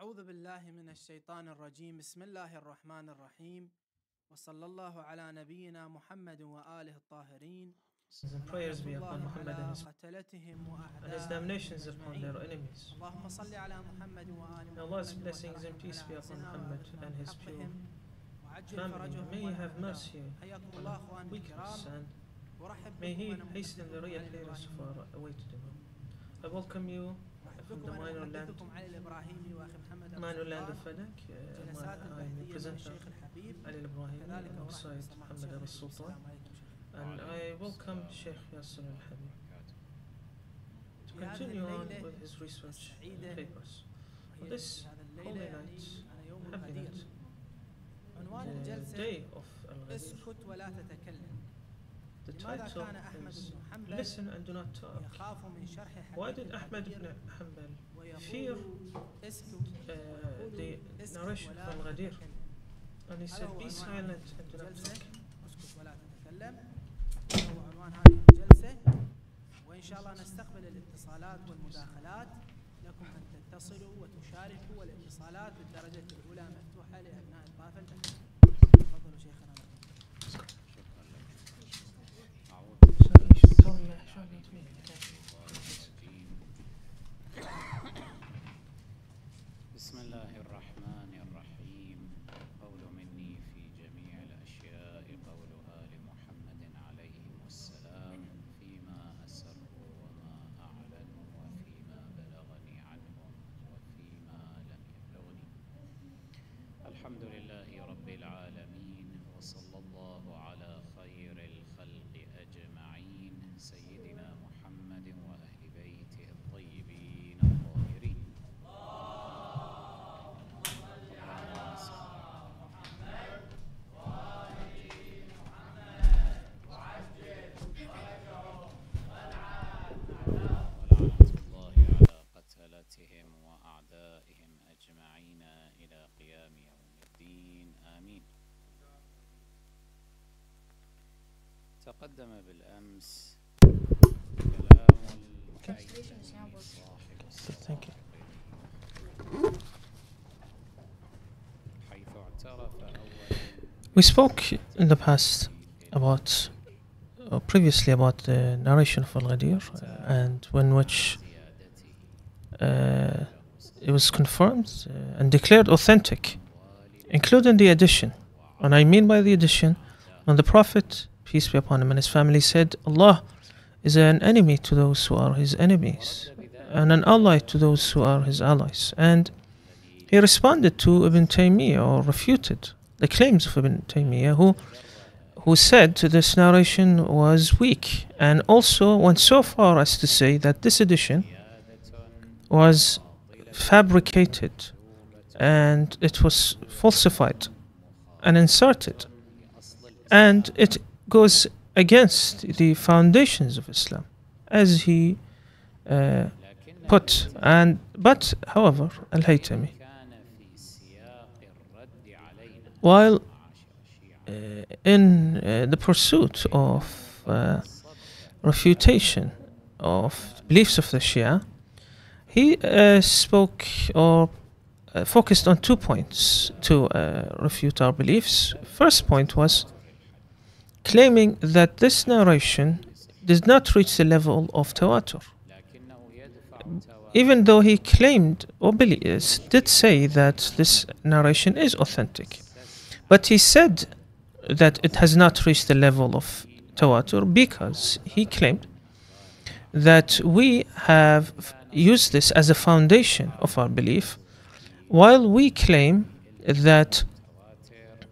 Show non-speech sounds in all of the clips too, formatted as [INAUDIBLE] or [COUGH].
أعوذ بالله من الشيطان الرجيم بسم الله الرحمن الرحيم وصلى الله على نبينا محمد وآله الطاهرين prayers be upon Muhammad and his, and his damnations upon their enemies. اللهم صل على محمد وآل May Allah's blessings and peace be upon Muhammad and his وعجل family. May He have mercy أخواني weakness and may He hasten the real clearance of our awaited Imam. I welcome you عبدكم أنا حدثتكم علي الإبراهيمي وأخي محمد مايل لاند فلك جلسات البحثية آه، الشيخ الحبيب. علي الإبراهيمي كذلك السيد محمد أبو السلطان And I welcome Sheikh Yasser al-Habib. To continue on with his research papers. On this holy night, happy night, the day of Al-Ghadir, لماذا كان أحمد بن حنبل Listen and do not talk. يخاف من شرح Why did الغدير Hanbal ويقول fear اسكت uh, the narration from Ghadir? And he said, Be silent and do not talk. اسكت ولا تتكلم. هو عنوان هذه الجلسة. وإن شاء الله نستقبل الاتصالات والمداخلات. لكم أن تتصلوا وتشاركوا. والإتصالات بالدرجة الأولى مفتوحة لأبناء الطائفة البحثية تقدم بالأمس كلام العين صاحب Thank you. حيث اعترف أولا We spoke in the past about, or previously about the narration of Al-Ghadir uh, and when which uh, it was confirmed uh, and declared authentic, including the addition. And I mean by the addition, when the Prophet, peace be upon him. And his family, said, Allah is an enemy to those who are his enemies and an ally to those who are his allies. And he responded to Ibn Taymiyyah or refuted the claims of Ibn Taymiyyah, who, who said this narration was weak. And also went so far as to say that this edition was fabricated and it was falsified and inserted. And it goes against the foundations of Islam, as he uh, put. And but, however, Al Haytami, while uh, in uh, the pursuit of uh, refutation of beliefs of the Shia, he uh, spoke or uh, focused on two points to refute our beliefs. First point was claiming that this narration does not reach the level of Tawatur. Even though he claimed, or did say that this narration is authentic. But he said that it has not reached the level of Tawatur because he claimed that we have used this as a foundation of our belief, while we claim that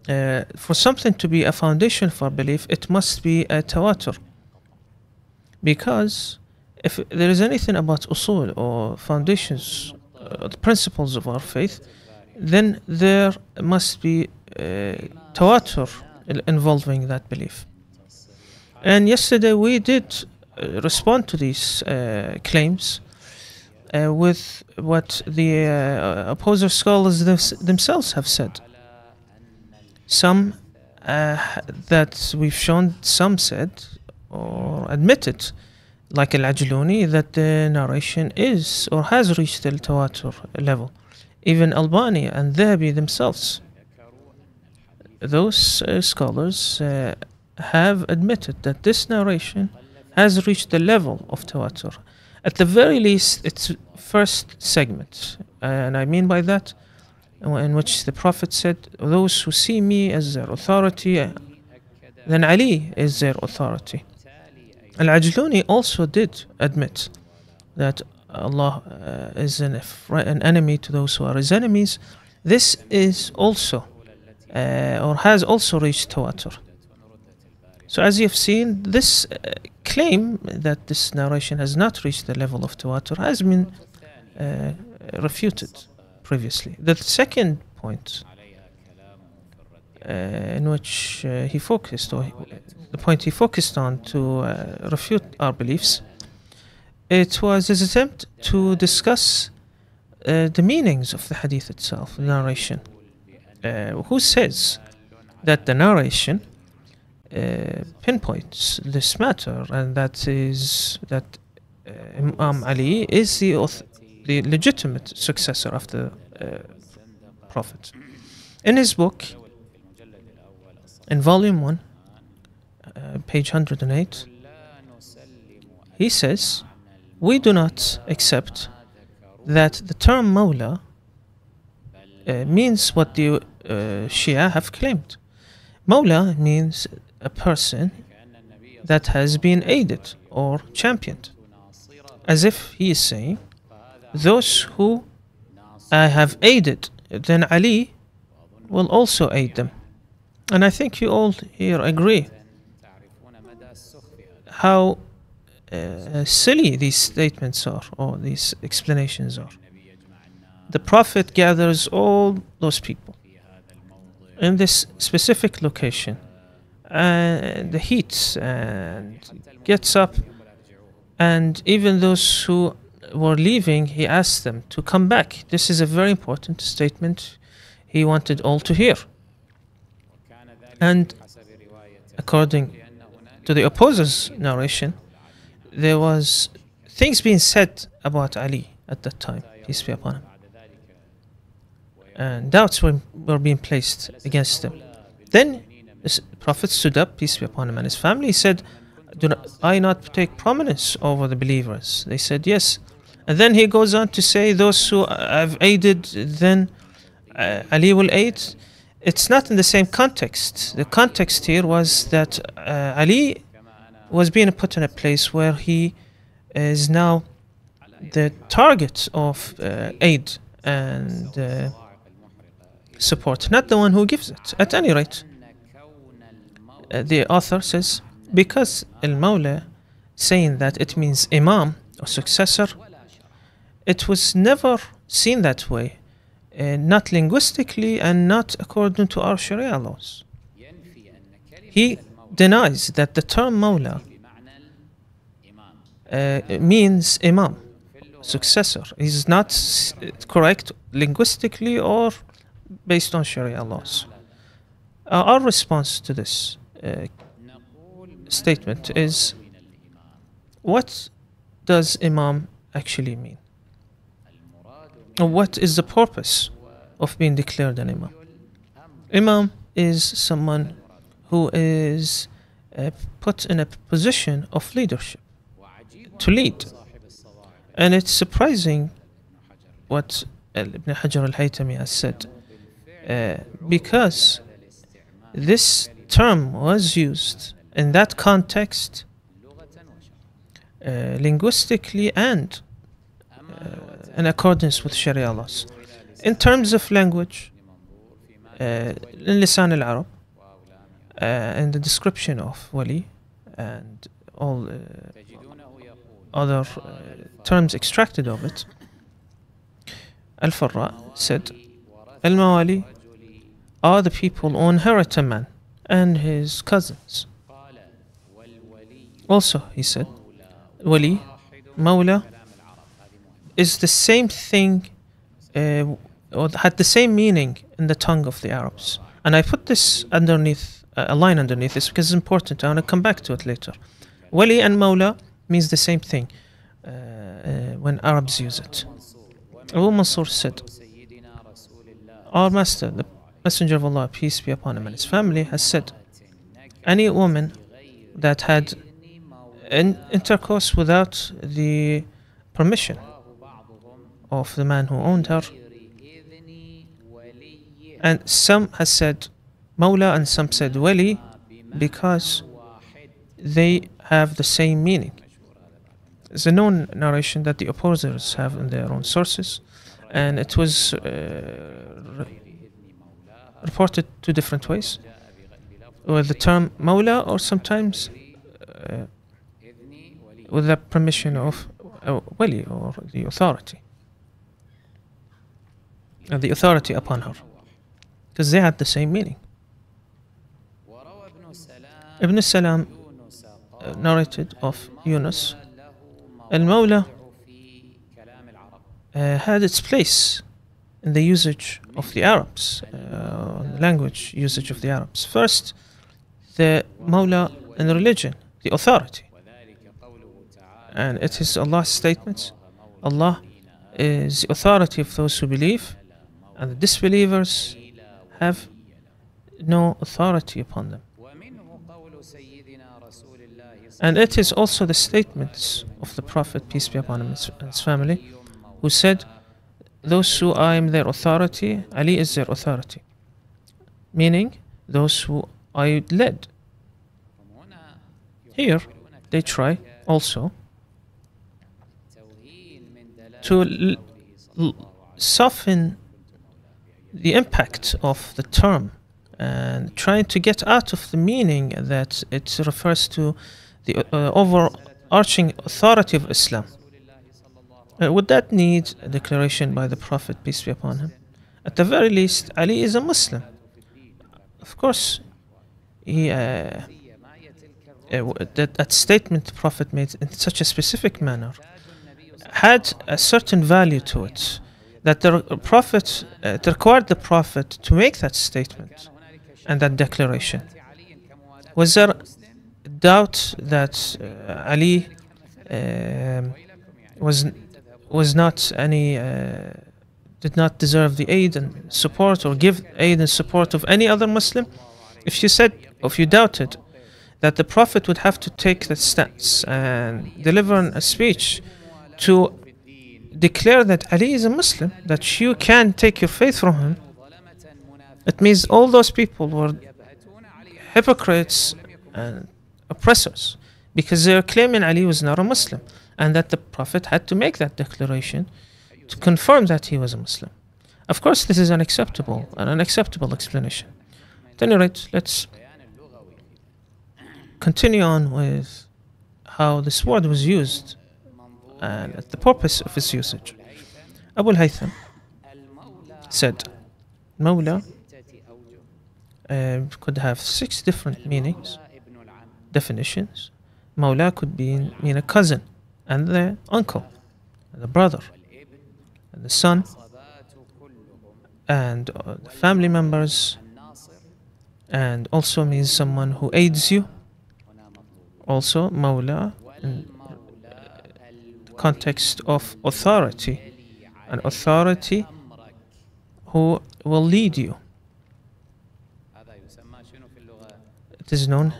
uh, for something to be a foundation for belief, it must be a tawatur. Because if there is anything about usul or foundations, uh, the principles of our faith, then there must be uh, tawatur involving that belief. And yesterday we did uh, respond to these uh, claims uh, with what the opposer scholars thems- themselves have said. Some uh, that we've shown, some said or admitted, like Al Ajluni, that the narration is or has reached the tawatur level. Even Albani and Dhahabi themselves, those uh, scholars uh, have admitted that this narration has reached the level of tawatur. At the very least, its first segment, and I mean by that, in which the Prophet said, Those who see me as their authority, then Ali is their authority. Al Ajluni also did admit that Allah uh, is an, an enemy to those who are his enemies. This is also, uh, or has also reached tawatur. So, as you've seen, this uh, claim that this narration has not reached the level of tawatur has been uh, refuted previously. The second point uh, in which uh, he focused, or he- the point he focused on to uh, refute our beliefs, it was his attempt to discuss uh, the meanings of the hadith itself, the narration. Uh, who says that the narration uh, pinpoints this matter, and that is that Imam Ali is the auth- the legitimate successor of the uh, Prophet. In his book, in volume 1, uh, page 108, he says, We do not accept that the term Mawla uh, means what the uh, Shia have claimed. Mawla means a person that has been aided or championed, as if he is saying, Those who I have aided, then Ali will also aid them. And I think you all here agree how uh, silly these statements are or these explanations are. The Prophet gathers all those people in this specific location and the heat and gets up and even those who were leaving he asked them to come back. This is a very important statement he wanted all to hear. And according to the opposer's narration there was things being said about ali at that time peace be upon him. And doubts were, were being placed against him. Then the prophet stood up peace be upon him and his family said do not, i not take prominence over the believers? They said yes and then he goes on to say those who have aided then uh, ali will aid it's not in the same context the context here was that uh, ali was being put in a place where he is now the target of uh, aid and uh, support, not the one who gives it. At any rate, uh, the author says because Al Mawla saying that it means Imam or successor, it was never seen that way, uh, not linguistically and not according to our Sharia laws. He denies that the term Mawla uh, means Imam, successor. Is not correct linguistically or based on Sharia laws. Uh, our response to this uh, statement is what does Imam actually mean? What is the purpose of being declared an Imam? Imam is someone who is uh, put in a position of leadership to lead. And it's surprising what Ibn Hajar al Haytami has said, uh, because this term was used in that context uh, linguistically and in accordance with Sharia laws. In terms of language, uh, in Lisan al Arab, uh, and the description of Wali and all uh, other uh, terms extracted of it, Al Farra said, Al Mawali are the people who inherit a man and his cousins. Also, he said, Wali, Mawla, is the same thing, uh, or had the same meaning in the tongue of the Arabs. And I put this underneath, uh, a line underneath this because it's important. I want to come back to it later. Wali and Mawla means the same thing uh, uh, when Arabs use it. Abu Mansur said, Our Master, the Messenger of Allah, peace be upon him and his family, has said, any woman that had in intercourse without the permission of the man who owned her, and some has said Mawla and some said Wali because they have the same meaning. It's a known narration that the opposers have in their own sources, and it was uh, re- reported two different ways, with the term Mawla or sometimes uh, with the permission of uh, Wali or the authority, and the authority upon her. Because they had the same meaning. Ibn Salam uh, narrated of Yunus, Al Mawla uh, had its place in the usage of the Arabs, uh, language usage of the Arabs. First, the Mawla in religion, the authority. And it is Allah's statement Allah is the authority of those who believe and the disbelievers have no authority upon them. And it is also the statements of the Prophet, peace be upon him and his family, who said, Those who I am their authority, Ali is their authority. Meaning, those who I led. Here, they try also to soften the impact of the term and trying to get out of the meaning that it refers to the uh, overarching authority of Islam. Uh, would that need a declaration by the Prophet, peace be upon him? At the very least, Ali is a Muslim. Of course, he, uh, uh, that, that statement the Prophet made in such a specific manner had a certain value to it that the Prophet, uh, it required the Prophet to make that statement and that declaration. Was there doubt that uh, Ali um, was was not any uh, did not deserve the aid and support or give aid and support of any other Muslim? If you said, if you doubted that the Prophet would have to take that stance and deliver a speech to declare that Ali is a Muslim, that you can take your faith from him, it means all those people were hypocrites and oppressors because they are claiming Ali was not a Muslim and that the Prophet had to make that declaration to confirm that he was a Muslim. Of course, this is unacceptable, an unacceptable explanation. At any rate, let's continue on with how this word was used and the purpose of its usage. Abu Haytham said, Mawla uh, could have six different meanings, definitions. Mawla could be, mean a cousin, and the uncle, and the brother, and the son, and uh, the family members, and also means someone who aids you. Also, Mawla context of authority, an authority who will lead you. It is known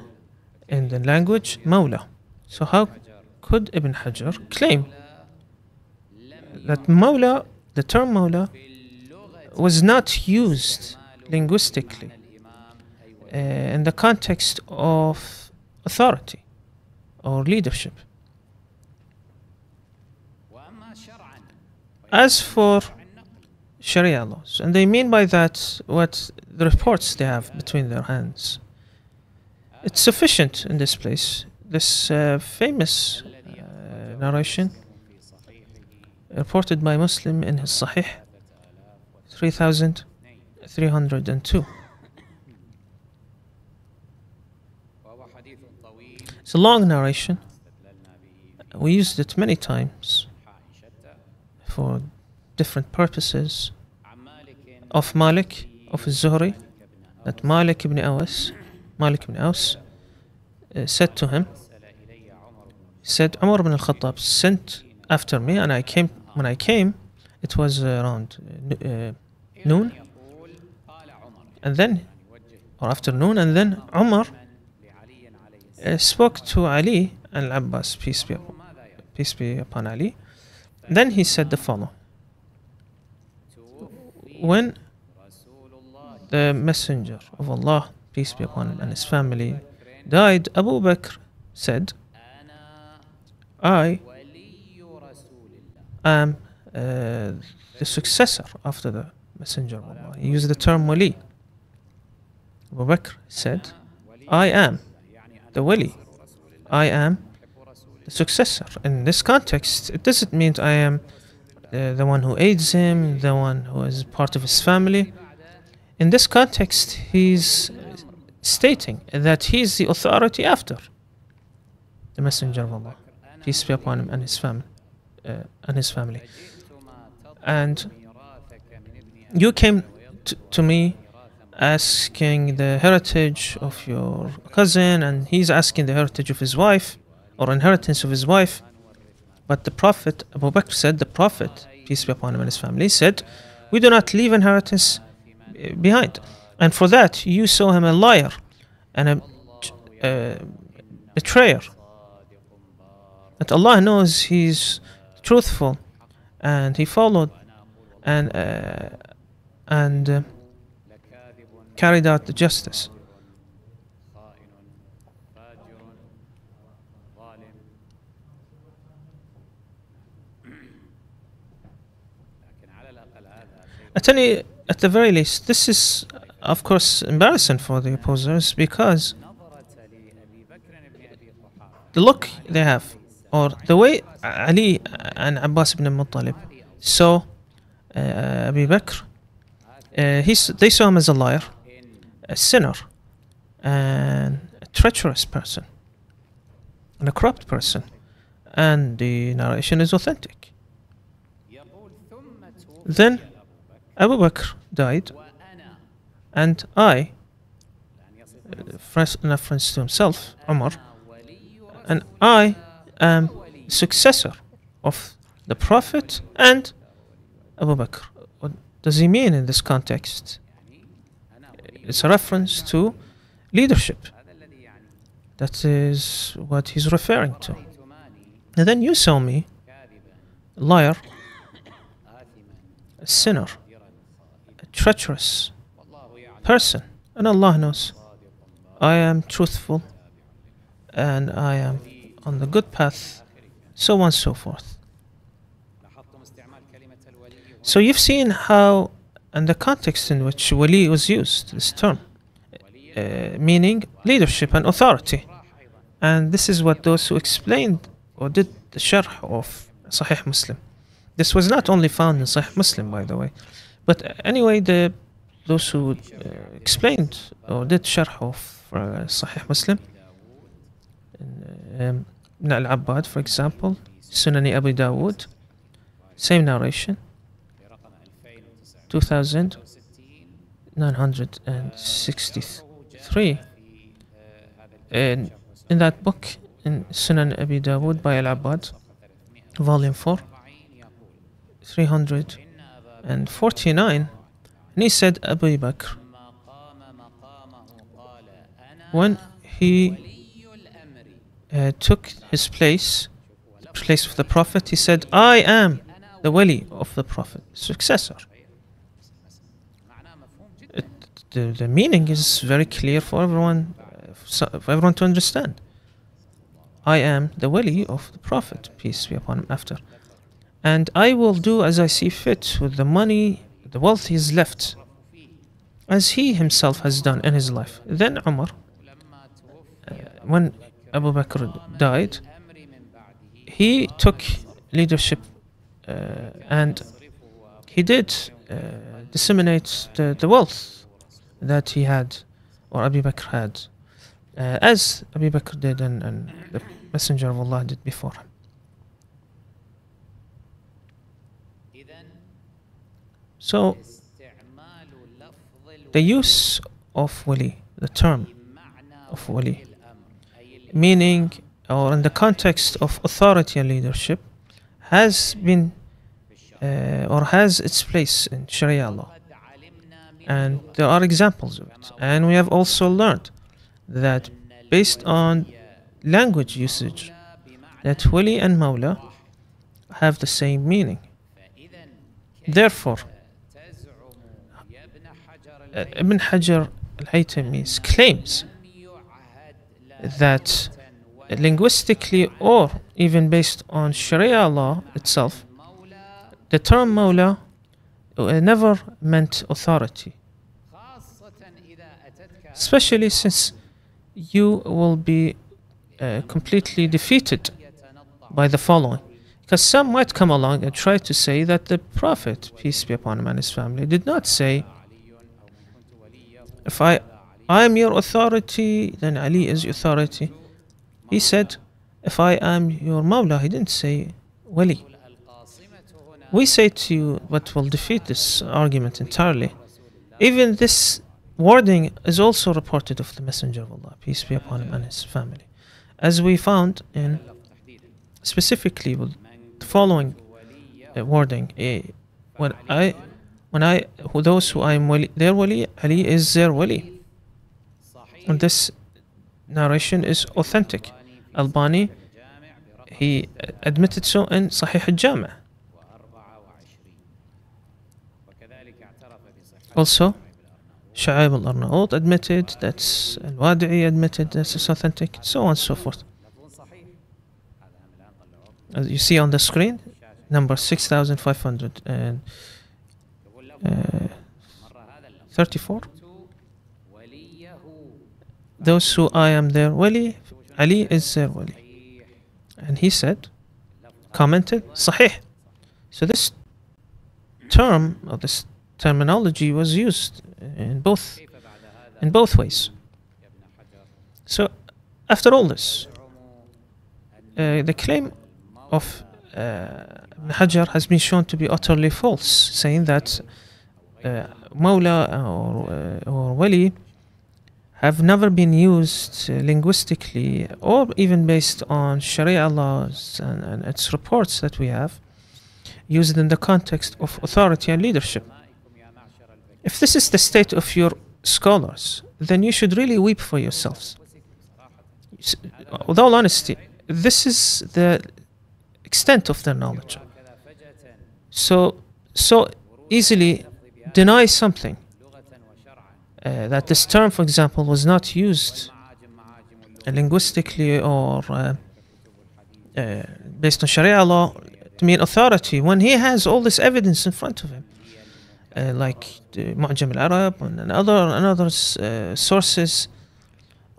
in the language Mawla. So how could Ibn Hajar claim that Mawla, the term Mawla, was not used linguistically uh, in the context of authority or leadership? As for Sharia laws, and they mean by that what the reports they have between their hands, it's sufficient in this place. This uh, famous uh, narration reported by Muslim in his Sahih 3302. It's a long narration. We used it many times for different purposes of Malik, of Zuhri, that Malik ibn Aws Malik ibn Aws, uh, said to him, said, Umar ibn al-Khattab sent after me, and I came, when I came, it was around uh, uh noon, and then, or afternoon, and then Umar uh, spoke to Ali and Abbas, peace be, peace be upon Ali, then he said the following. When the Messenger of Allah, peace be upon him, and his family died, Abu Bakr said, I am uh, the successor after the Messenger of Allah. He used the term wali. Abu Bakr said, I am the wali. I am successor. In this context, it doesn't mean I am uh, the one who aids him, the one who is part of his family. In this context, he's stating that he is the authority after the messenger of Allah, peace be upon him and his family. Uh, and his family. And you came t- to me asking the heritage of your cousin, and he's asking the heritage of his wife or inheritance of his wife. But the Prophet, Abu Bakr said, the Prophet, peace be upon him and his family, said, We do not leave inheritance uh, behind. And for that, you saw him a liar and a uh, betrayer. That Allah knows he's truthful and he followed and uh, and uh, carried out the justice. At any, at the very least, this is, of course, embarrassing for the opposers because the look they have, or the way Ali and Abbas ibn Muttalib saw uh, Abu Bakr, uh, he, they saw him as a liar, a sinner, and a treacherous person, and a corrupt person, and the narration is authentic. Then Abu Bakr died, and I, uh, in not to himself, Umar, and I am successor of the Prophet and Abu Bakr. What does he mean in this context? It's a reference to leadership. That is what he's referring to. And then you saw me, liar, sinner treacherous person, and Allah knows. I am truthful and I am on the good path, so on and so forth. So you've seen how, and the context in which wali was used, this term, uh, meaning leadership and authority. And this is what those who explained or did the sharh of Sahih Muslim. This was not only found in Sahih Muslim, by the way. But anyway, the those who uh, explained or did sharh of uh, Sahih Muslim, uh, um, Ibn al-Abbad, for example, Sunani Abu Dawood, same narration, 2963. And in that book, in Sunan Abu Dawood by Al-Abbad, volume 4, 300 and 49 and he said Abu Bakr. When he uh, took his place the place of the Prophet he said I am the wali of the Prophet successor. It, the, the meaning is very clear for everyone for everyone to understand. I am the wali of the Prophet peace be upon him after and I will do as I see fit with the money, the wealth he is left, as he himself has done in his life. Then Umar, uh, when Abu Bakr died, he took leadership uh, and he did uh, disseminate the, the wealth that he had or Abu Bakr had, uh, as Abu Bakr did and, and the Messenger of Allah did before him. So the use of wali, the term of wali, meaning or in the context of authority and leadership, has been uh, or has its place in Sharia law. And there are examples of it. And we have also learned that based on language usage, that wali and mawla have the same meaning. Therefore, Ibn Hajar al-Haytami claims that linguistically or even based on Sharia law itself, the term mawla uh, never meant authority, especially since you will be uh, completely defeated by the following. Because some might come along and try to say that the Prophet, peace be upon him and his family, did not say, if I, I am your authority, then Ali is your authority. He said, if I am your Mawla, he didn't say Wali. We say to you, but will defeat this argument entirely. Even this wording is also reported of the Messenger of Allah, peace be upon him and his family. As we found in specifically the following uh, wording eh, when I when I who those who I am wali, their wali Ali is their wali. And this narration is authentic. Albani he admitted so in Sahih al-Jami' also Sha'ib al-Arnaut admitted that Al-Wadi'i admitted that it's authentic so on and so forth. As you see on the screen number 6500 and 34 those who I am their wali Ali is their wali. And he said commented sahih. So this term or this terminology was used in both in both ways. So after all this uh, the claim of uh, Hajar has been shown to be utterly false, saying that uh, Mawla or, uh, or Wali have never been used uh, linguistically or even based on Sharia laws and, and its reports that we have, used in the context of authority and leadership. If this is the state of your scholars, then you should really weep for yourselves. With all honesty, this is the extent of their knowledge. So, so easily deny something. Uh, that this term, for example, was not used uh, linguistically or uh, uh, based on Sharia law to mean authority when he has all this evidence in front of him, uh, like the Mu'jam al-Arab and, other and other uh, sources.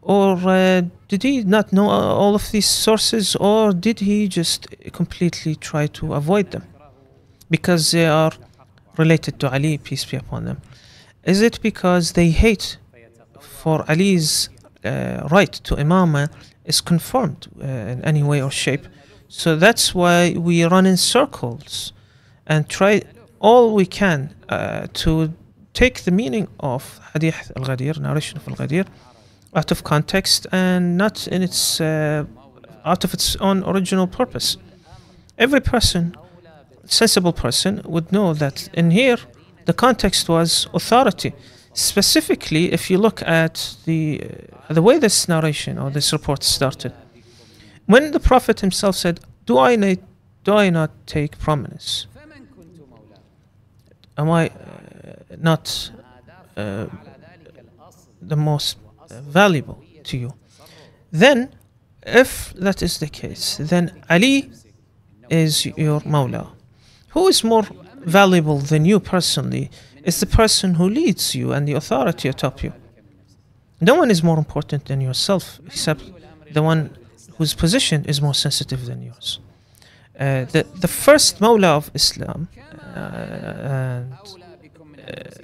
Or uh, did he not know uh, all of these sources, or did he just completely try to avoid them because they are related to Ali, peace be upon them? Is it because they hate for Ali's uh, right to imama is confirmed uh, in any way or shape? So that's why we run in circles and try all we can uh, to take the meaning of Hadith al Ghadir, narration of al Ghadir, out of context and not in its uh, out of its own original purpose. Every person, sensible person, would know that in here the context was authority. Specifically, if you look at the uh, the way this narration or this report started, when the Prophet himself said, "Do I need, do I not take prominence? Am I uh, not uh, the most valuable to you?" Then, if that is the case, then Ali is your Mawla. Who is more valuable than you personally is the person who leads you and the authority atop you. No one is more important than yourself except the one whose position is more sensitive than yours. Uh, the, the first Mawla of Islam uh, uh,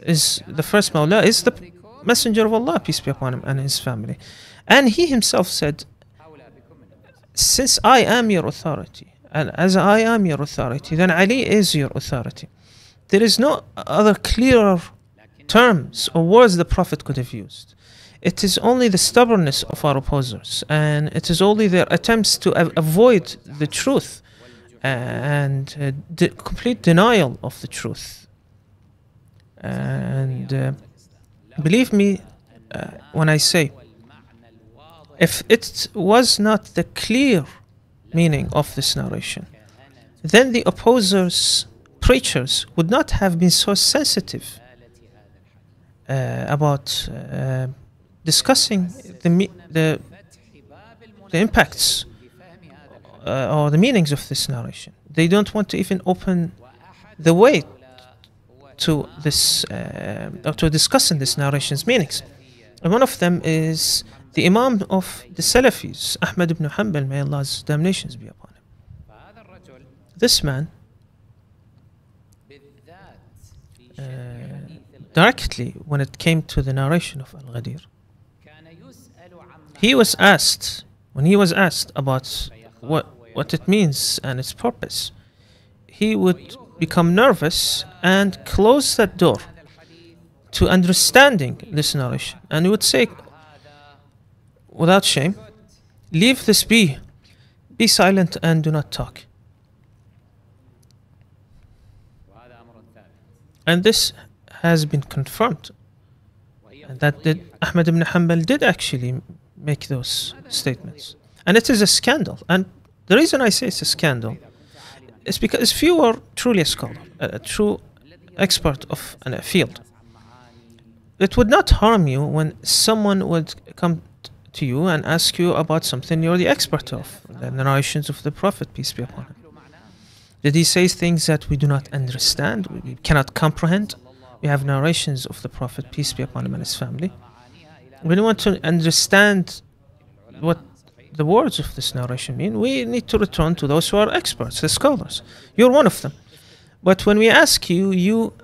is the first Mawla is the Messenger of Allah, peace be upon him, and his family. And he himself said, Since I am your authority, and as I am your authority, then Ali is your authority. There is no other clearer terms or words the Prophet could have used. It is only the stubbornness of our opposers, and it is only their attempts to avoid the truth and uh, the complete denial of the truth. And uh, Believe me uh, when I say, if it was not the clear meaning of this narration, then the opposers, preachers, would not have been so sensitive uh, about uh, discussing the, the, the impacts uh, or the meanings of this narration. They don't want to even open the way to this uh, or to discussing this narration's meanings. And one of them is the Imam of the Salafis, Ahmad ibn Hanbal, may Allah's damnations be upon him. This man uh, directly when it came to the narration of Al Ghadir. He was asked, when he was asked about what, what it means and its purpose, he would become nervous and close that door to understanding this narration. And he would say, without shame, Leave this be. Be silent and do not talk. And this has been confirmed that did, Ahmed ibn Hanbal did actually make those statements. And it is a scandal. And the reason I say it's a scandal is because if you are truly a scholar, a, true expert of a field, it would not harm you when someone would come to you and ask you about something you're the expert of, the narrations of the Prophet, peace be upon him. Did he say things that we do not understand, we cannot comprehend? We have narrations of the Prophet, peace be upon him and his family. We don't want to understand what the words of this narration mean. We need to return to those who are experts, the scholars. You're one of them. But when we ask you, you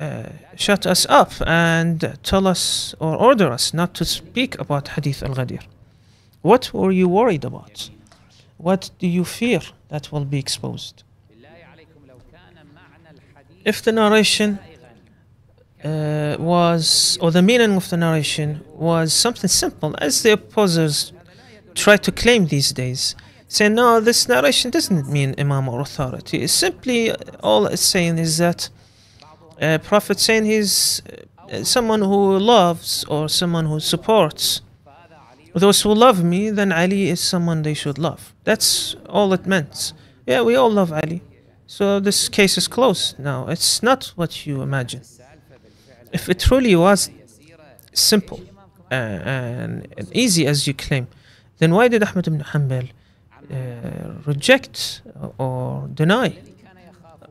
uh, shut us up and tell us or order us not to speak about Hadith al Ghadir? What were you worried about? What do you fear that will be exposed? If the narration uh, was, or the meaning of the narration was something simple, as the opposers try to claim these days, say no, this narration doesn't mean imam or authority. It's simply all it's saying is that uh, Prophet saying he's uh, someone who loves or someone who supports those who love me, then Ali is someone they should love. That's all it meant. Yeah, we all love Ali. So this case is closed now. It's not what you imagine. If it truly was simple uh, and, easy as you claim, then why did Ahmad ibn Hanbal uh, reject or deny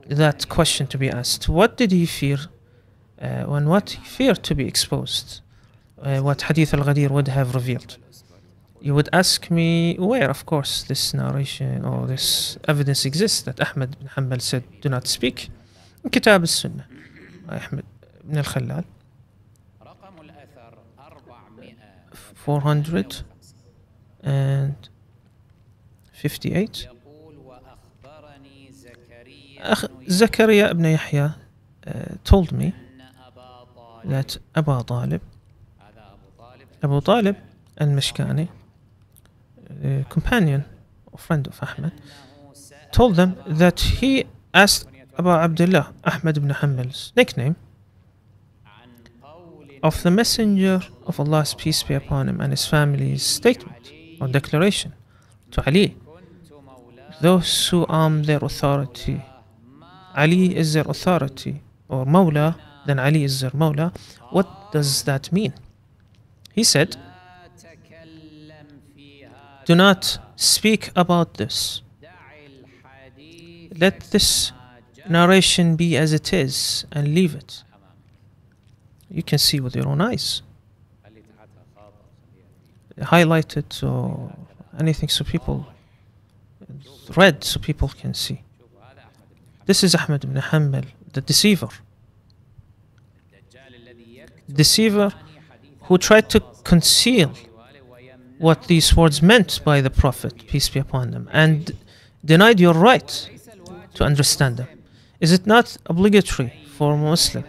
that question to be asked. What did he fear uh, when what he feared to be exposed? Uh, what Hadith al Ghadir would have revealed? You would ask me where, of course, this narration or this evidence exists that Ahmed bin Hanbal said, Do not speak. In Kitab al Sunnah, Ahmed bin al Khallal. 458 أخ زكريا ابن يحيى uh, told me that Abu Talib, Abu Talib al-Mishkani, companion or friend of Ahmed, told them that he asked Abu Abdullah, Ahmed ibn Hanbal's nickname, of the Messenger of Allah's peace be upon him and his family's statement or declaration to Ali, those who arm their authority Ali is their authority or Mawla, then Ali is their Mawla. What does that mean? He said, Do not speak about this. Let this narration be as it is and leave it. You can see with your own eyes. Highlight it or anything so people read so people can see. This is Ahmed ibn Hanbal, the deceiver. Deceiver who tried to conceal what these words meant by the Prophet, peace be upon him, and denied your right to understand them. Is it not obligatory for a Muslim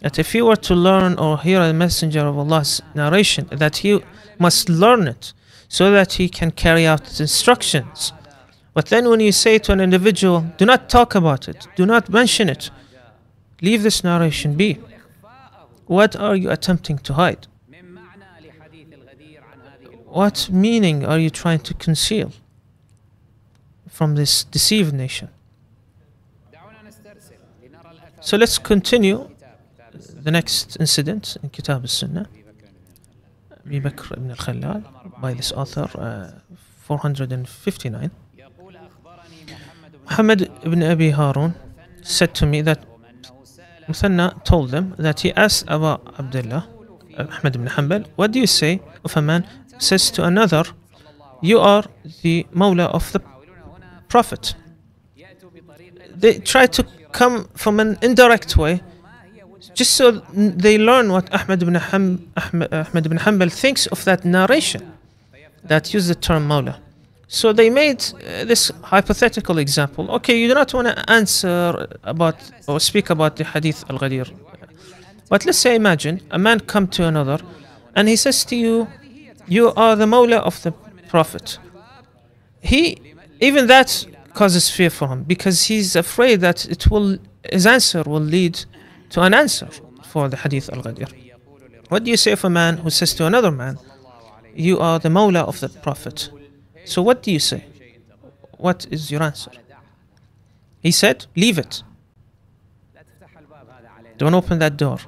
that if he were to learn or hear a messenger of Allah's narration, that he must learn it so that he can carry out its instructions? But then when you say to an individual, do not talk about it, do not mention it, leave this narration be. What are you attempting to hide? What meaning are you trying to conceal from this deceived nation? So let's continue the next incident in Kitab al-Sunnah. Abu ibn al-Khallal by this author, uh, 459. Hamad ibn Abi Harun said to me that Musanna told them that he asked Abu Abdullah, Ahmad ibn Hanbal, what do you say if a man says to another, you are the Mawla of the Prophet? They try to come from an indirect way just so they learn what Ahmad ibn, Ham, ibn Hanbal thinks of that narration that used the term Mawla. So they made uh, this hypothetical example. Okay, you do not want to answer about or speak about the Hadith al Ghadir. But let's say, imagine a man come to another and he says to you, You are the Mawla of the Prophet. He, even that causes fear for him because he's afraid that it will, his answer will lead to an answer for the Hadith al Ghadir. What do you say of a man who says to another man, You are the Mawla of the Prophet? So what do you say? What is your answer? He said, leave it. Don't open that door.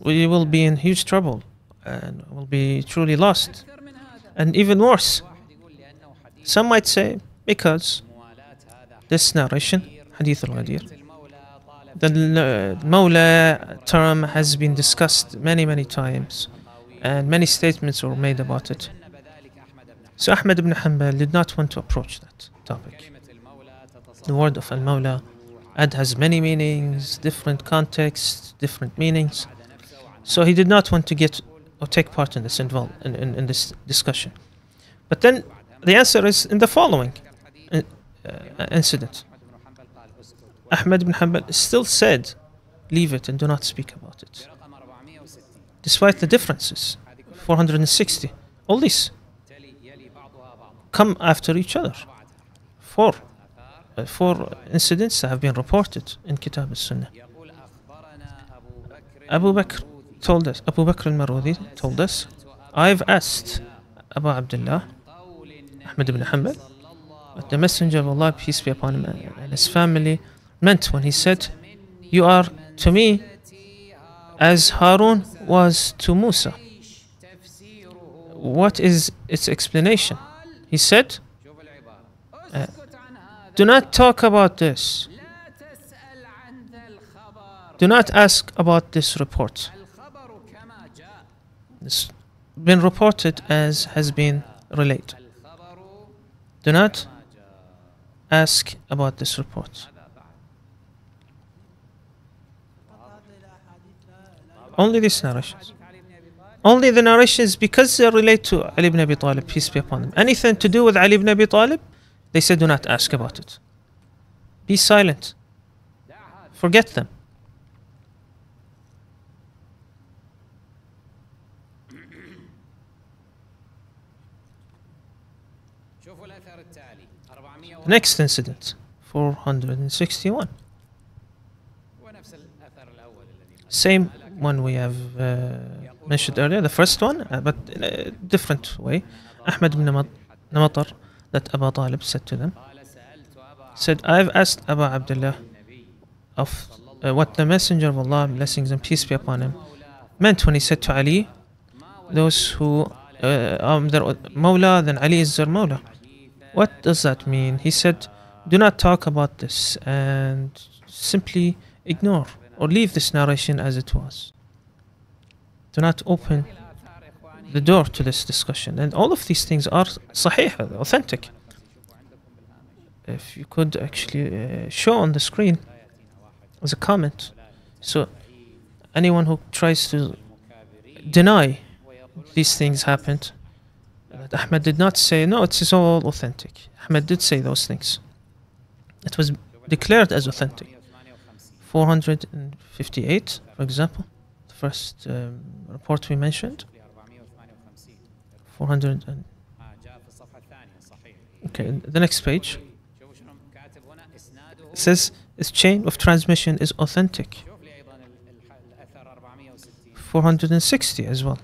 We will be in huge trouble and will be truly lost. And even worse, some might say, because this narration, Hadith al-Ghadir, the Mawla term has been discussed many, many times and many statements were made about it. So Ahmed ibn Hanbal did not want to approach that topic. The word of Al-Mawla ad has many meanings, different contexts, different meanings. So he did not want to get or take part in this involved in, in, in, this discussion. But then the answer is in the following uh, uh, incident. Ahmed ibn Hanbal still said, leave it and do not speak about it. Despite the differences, 460, all this come after each other. Four, uh, four incidents have been reported in Kitab al-Sunnah. Abu Bakr told us, Abu Bakr al-Marudi told us, I've asked Abu Abdullah, Ahmed ibn Hanbal, what the Messenger of Allah, peace be upon him and his family, meant when he said, You are to me as Harun was to Musa. What is its explanation? He said, uh, Do not talk about this. Do not ask about this report. It's been reported as has been relayed. Do not ask about this report. Only these narrations. Only the narrations, because they relate to Ali ibn Abi Talib, peace be upon him. Anything to do with Ali ibn Abi Talib, they said, do not ask about it. Be silent. Forget them. Next incident, 461. Same one we have uh, mentioned earlier, the first one, uh, but in a different way. Ahmed ibn Namatar, that Abu Talib said to them, said, I've asked Abu Abdullah of uh, what the Messenger of Allah, blessings and peace be upon him, meant when he said to Ali, those who uh, their Mawla, then Ali is their Mawla. What does that mean? He said, Do not talk about this and simply ignore or leave this narration as it was. Do not open the door to this discussion. And all of these things are sahih, authentic. If you could actually uh, show on the screen as a comment. So anyone who tries to deny these things happened, that Ahmed did not say, no, it is all authentic. Ahmed did say those things. It was declared as authentic. 458, for example, the first um, report we mentioned. 400 and okay, the next page says its chain of transmission is authentic. 460 as well.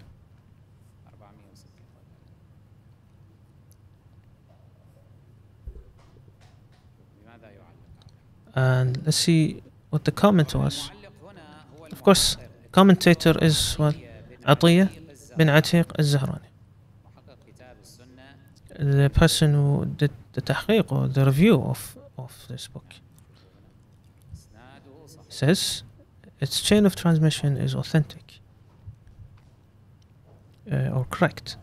And let's see what the comment was. Of course, commentator is what Atiyah bin Atiq al-Zahrani. The person who did the tahqiq or the review of, of this book says its chain of transmission is authentic uh, or correct.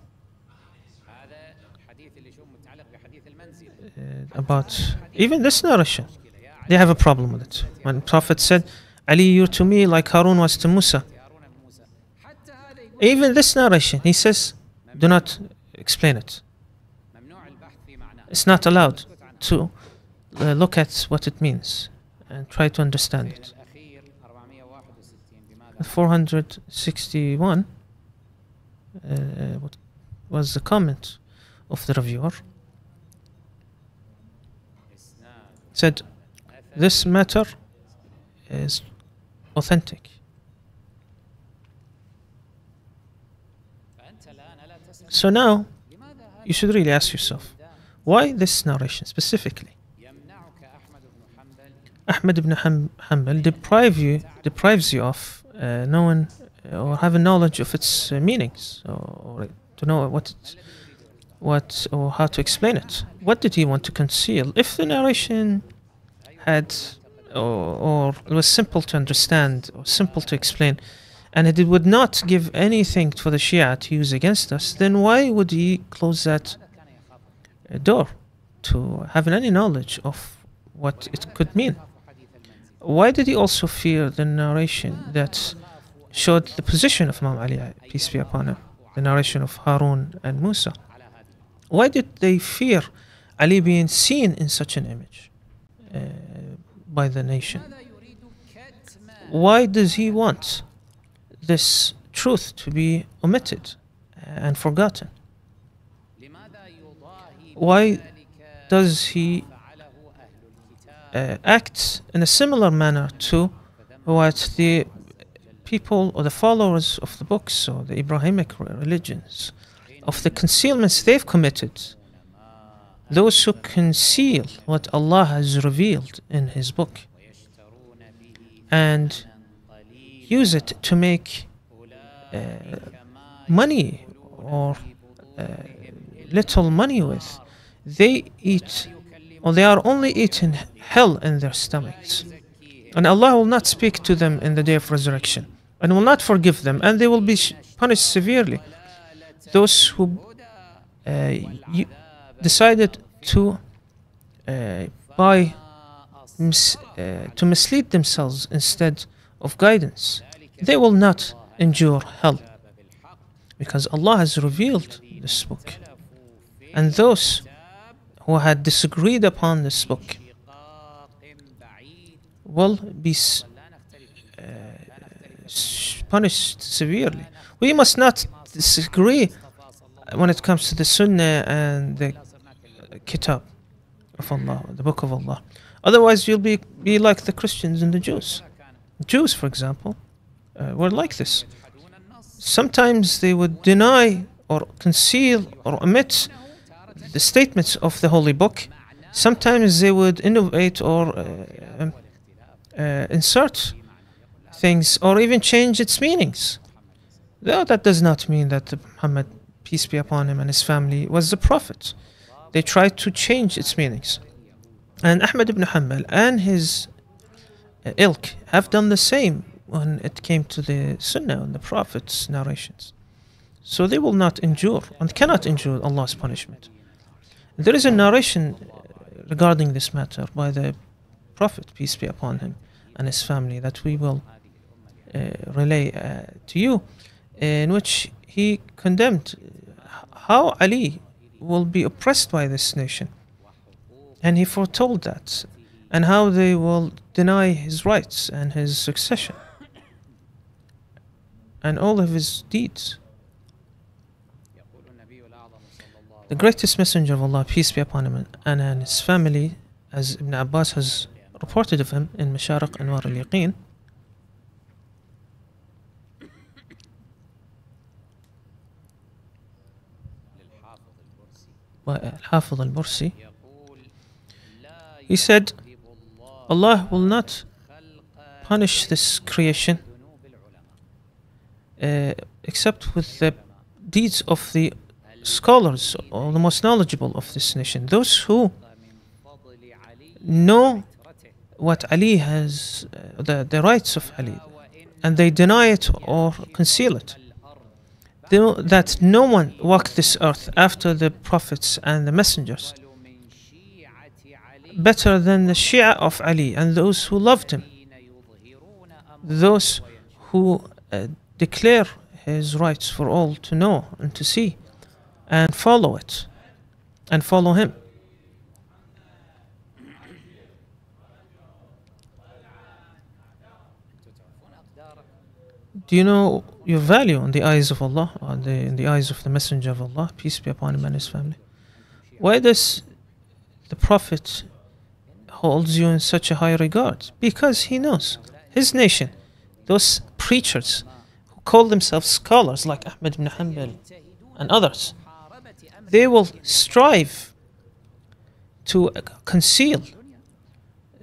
Uh, about even this narration they have a problem with it. When Prophet said, Ali, you're to me like Harun was to Musa. Even this narration, he says, do not explain it. It's not allowed to uh, look at what it means and try to understand it. 461 uh, what was the comment of the reviewer. Said, this matter is authentic. So now, you should really ask yourself, why this narration specifically? Ahmed ibn Ham Hanbal deprive you, deprives you of uh, knowing uh, or having knowledge of its uh, meanings, or, to know what, what or how to explain it. What did he want to conceal? If the narration had or, or it was simple to understand or simple to explain and it would not give anything for the Shia to use against us, then why would he close that door to having any knowledge of what it could mean? Why did he also fear the narration that showed the position of Imam Ali, peace be upon him, the narration of Harun and Musa? Why did they fear Ali being seen in such an image? Uh, by the nation. Why does he want this truth to be omitted and forgotten? Why does he uh, act in a similar manner to what the people or the followers of the books or the Abrahamic religions, of the concealments they've committed those who conceal what Allah has revealed in His book and use it to make uh, money or uh, little money with, they eat or they are only eating hell in their stomachs. And Allah will not speak to them in the day of resurrection and will not forgive them, and they will be punished severely. Those who uh, decided to uh, buy mis- uh, to mislead themselves instead of guidance, they will not endure hell because Allah has revealed this book. And those who had disagreed upon this book will be s- punished severely. We must not disagree when it comes to the Sunnah and the Kitab of Allah, the Book of Allah. Otherwise, you'll be, be like the Christians and the Jews. Jews, for example, uh, were like this. Sometimes they would deny or conceal or omit the statements of the Holy Book. Sometimes they would innovate or uh, um, uh, insert things or even change its meanings. Though that does not mean that Muhammad, peace be upon him, and his family was the prophet. They tried to change its meanings. And Ahmad ibn Hanbal and his uh, ilk have done the same when it came to the Sunnah and the Prophet's narrations. So they will not endure and cannot endure Allah's punishment. There is a narration uh, regarding this matter by the Prophet, peace be upon him, and his family that we will uh, relay uh, to you, in which he condemned how Ali will be oppressed by this nation. And he foretold that, and how they will deny his rights and his succession, and all of his deeds. The greatest messenger of Allah, peace be upon him, and, his family, as Ibn Abbas has reported of him in Mashariq Anwar al Yaqeen, Al-Hafiz he said, Allah will not punish this creation uh, except with the deeds of the scholars or the most knowledgeable of this nation, those who know what Ali has, uh, the, the rights of Ali, and they deny it or conceal it that no one walked this earth after the prophets and the messengers better than the Shia of Ali and those who loved him, those who uh, declare his rights for all to know and to see and follow it and follow him. Do you know your value in the eyes of Allah, uh, the, in the eyes of the Messenger of Allah, peace be upon him and his family. Why does the Prophet holds you in such a high regard? Because he knows his nation, those preachers who call themselves scholars like Ahmed ibn Hanbal and others, they will strive to conceal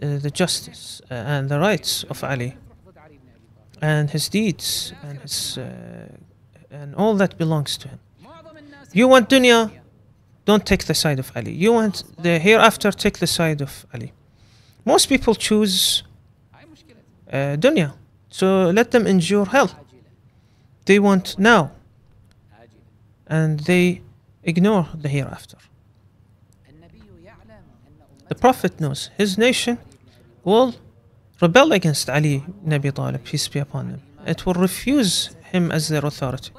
uh, the justice uh, and the rights of Ali and his deeds and his uh, and all that belongs to him. You want dunya, don't take the side of Ali. You want the hereafter, take the side of Ali. Most people choose uh, dunya, so let them endure hell. They want now, and they ignore the hereafter. The Prophet knows his nation will rebel against Ali ibn Abi Talib, peace be upon him. It will refuse him as their authority.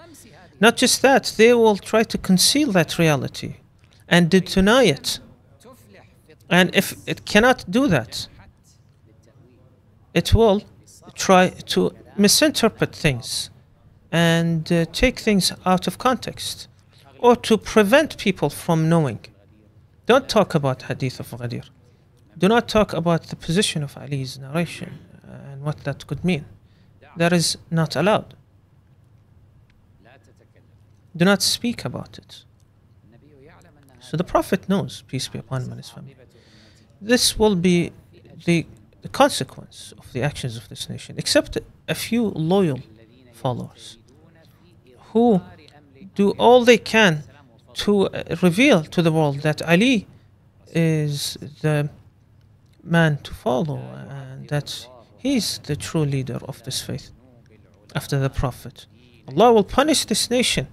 Not just that, they will try to conceal that reality and deny it. And if it cannot do that, it will try to misinterpret things and uh, take things out of context or to prevent people from knowing. Don't talk about Hadith of Ghadir do not talk about the position of Ali's narration uh, and what that could mean. That is not allowed. Do not speak about it. So the Prophet knows, peace be upon him and his family. This will be the, the consequence of the actions of this nation, except a few loyal followers who do all they can to uh, reveal to the world that Ali is the man to follow and that he's the true leader of this faith after the Prophet. Allah will punish this nation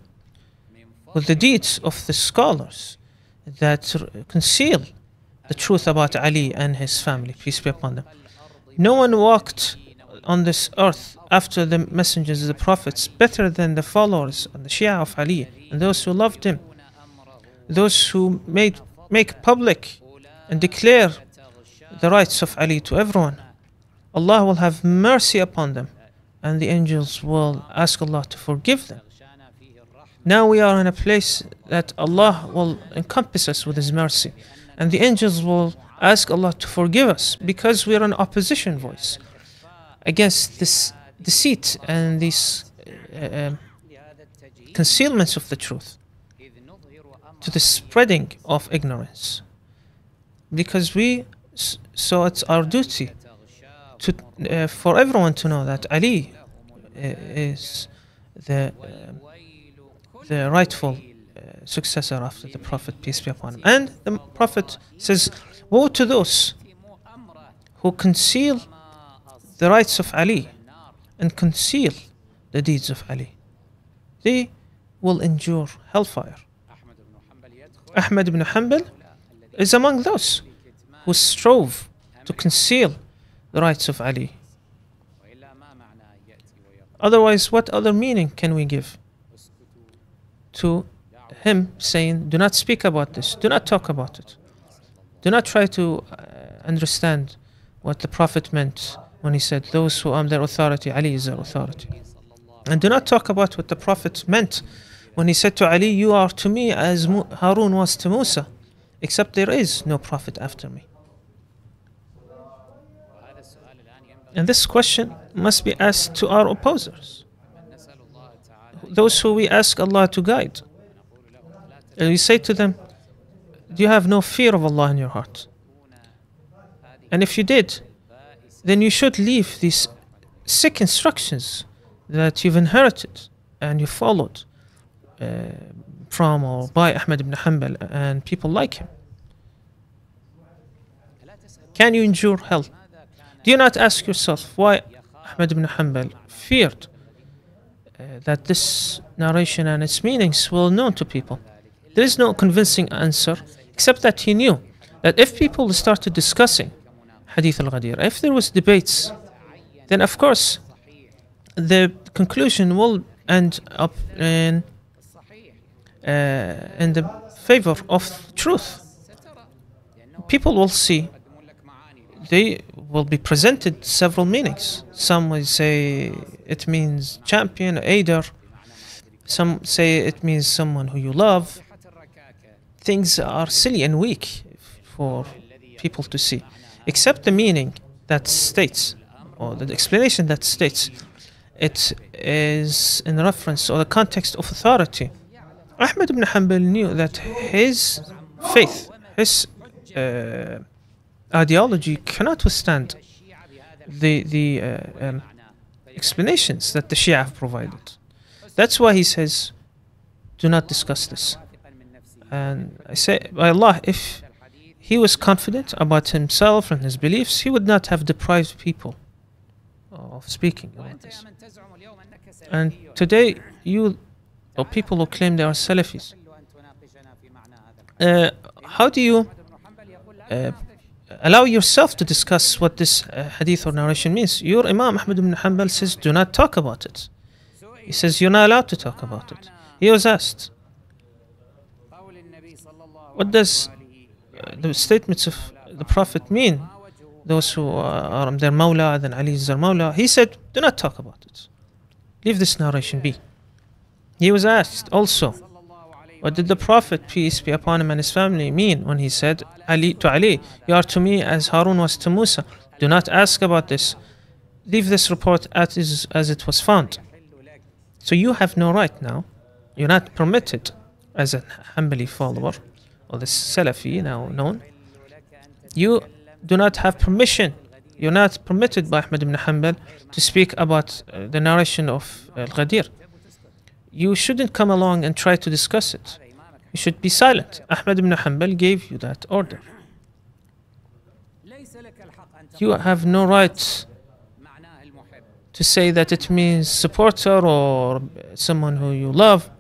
with the deeds of the scholars that conceal the truth about Ali and his family, peace be upon them. No one walked on this earth after the messengers, of the prophets, better than the followers and the Shia of Ali and those who loved him, those who made make public and declare the rights of Ali to everyone. Allah will have mercy upon them and the angels will ask Allah to forgive them. Now we are in a place that Allah will encompass us with His mercy and the angels will ask Allah to forgive us because we are an opposition voice against this deceit and these uh, uh, concealments of the truth to the spreading of ignorance because we so it's our duty to, uh, for everyone to know that Ali uh, is the, um, the rightful uh, successor after the Prophet, peace be upon him. And the Prophet says, Woe to those who conceal the rights of Ali and conceal the deeds of Ali. They will endure hellfire. Ahmad ibn Hanbal is among those who strove to conceal the rights of Ali. Otherwise, what other meaning can we give to him saying, Do not speak about this, do not talk about it, do not try to uh, understand what the Prophet meant when he said, Those who are their authority, Ali is their authority. And do not talk about what the Prophet meant when he said to Ali, You are to me as Harun was to Musa, except there is no Prophet after me. And this question must be asked to our opposers, those who we ask Allah to guide. And we say to them, Do you have no fear of Allah in your heart? And if you did, then you should leave these sick instructions that you've inherited and you followed uh, from or by Ahmed ibn Hanbal and people like him. Can you endure hell? Do you not ask yourself why Ahmad ibn Hanbal feared uh, that this narration and its meanings were known to people? There is no convincing answer except that he knew that if people started discussing Hadith al Ghadir, if there was debates, then of course the conclusion will end up in uh, in the favor of truth. People will see they will be presented several meanings. Some will say it means champion, aider. Some say it means someone who you love. Things are silly and weak for people to see, except the meaning that states, or the explanation that states, it is in reference or the context of authority. Ahmed ibn Hanbal knew that his faith, his uh, ideology cannot withstand the the uh, um, explanations that the Shia have provided. That's why he says, "Do not discuss this." And I say, by Allah, if he was confident about himself and his beliefs, he would not have deprived people of speaking about this. And today, you or people who claim they are Salafis, uh, how do you uh, allow yourself to discuss what this uh, hadith or narration means? Your Imam Ahmad ibn Hanbal says, do not talk about it. He says, you're not allowed to talk about it. He was asked, what does uh, the statements of the Prophet mean? Those who are their Mawla, then Ali is their Mawla. He said, do not talk about it. Leave this narration be. He was asked also, what did the Prophet, peace be upon him and his family, mean when he said, Ali to Ali, you are to me as Harun was to Musa. Do not ask about this. Leave this report as, as it was found. So you have no right now. You're not permitted as a Hanbali follower or the Salafi now known. You do not have permission. You're not permitted by Ahmad ibn Hanbal to speak about uh, the narration of Al Ghadir. You shouldn't come along and try to discuss it. You should be silent. Ahmad ibn Hanbal gave you that order. You have no right to say that it means supporter or someone who you love.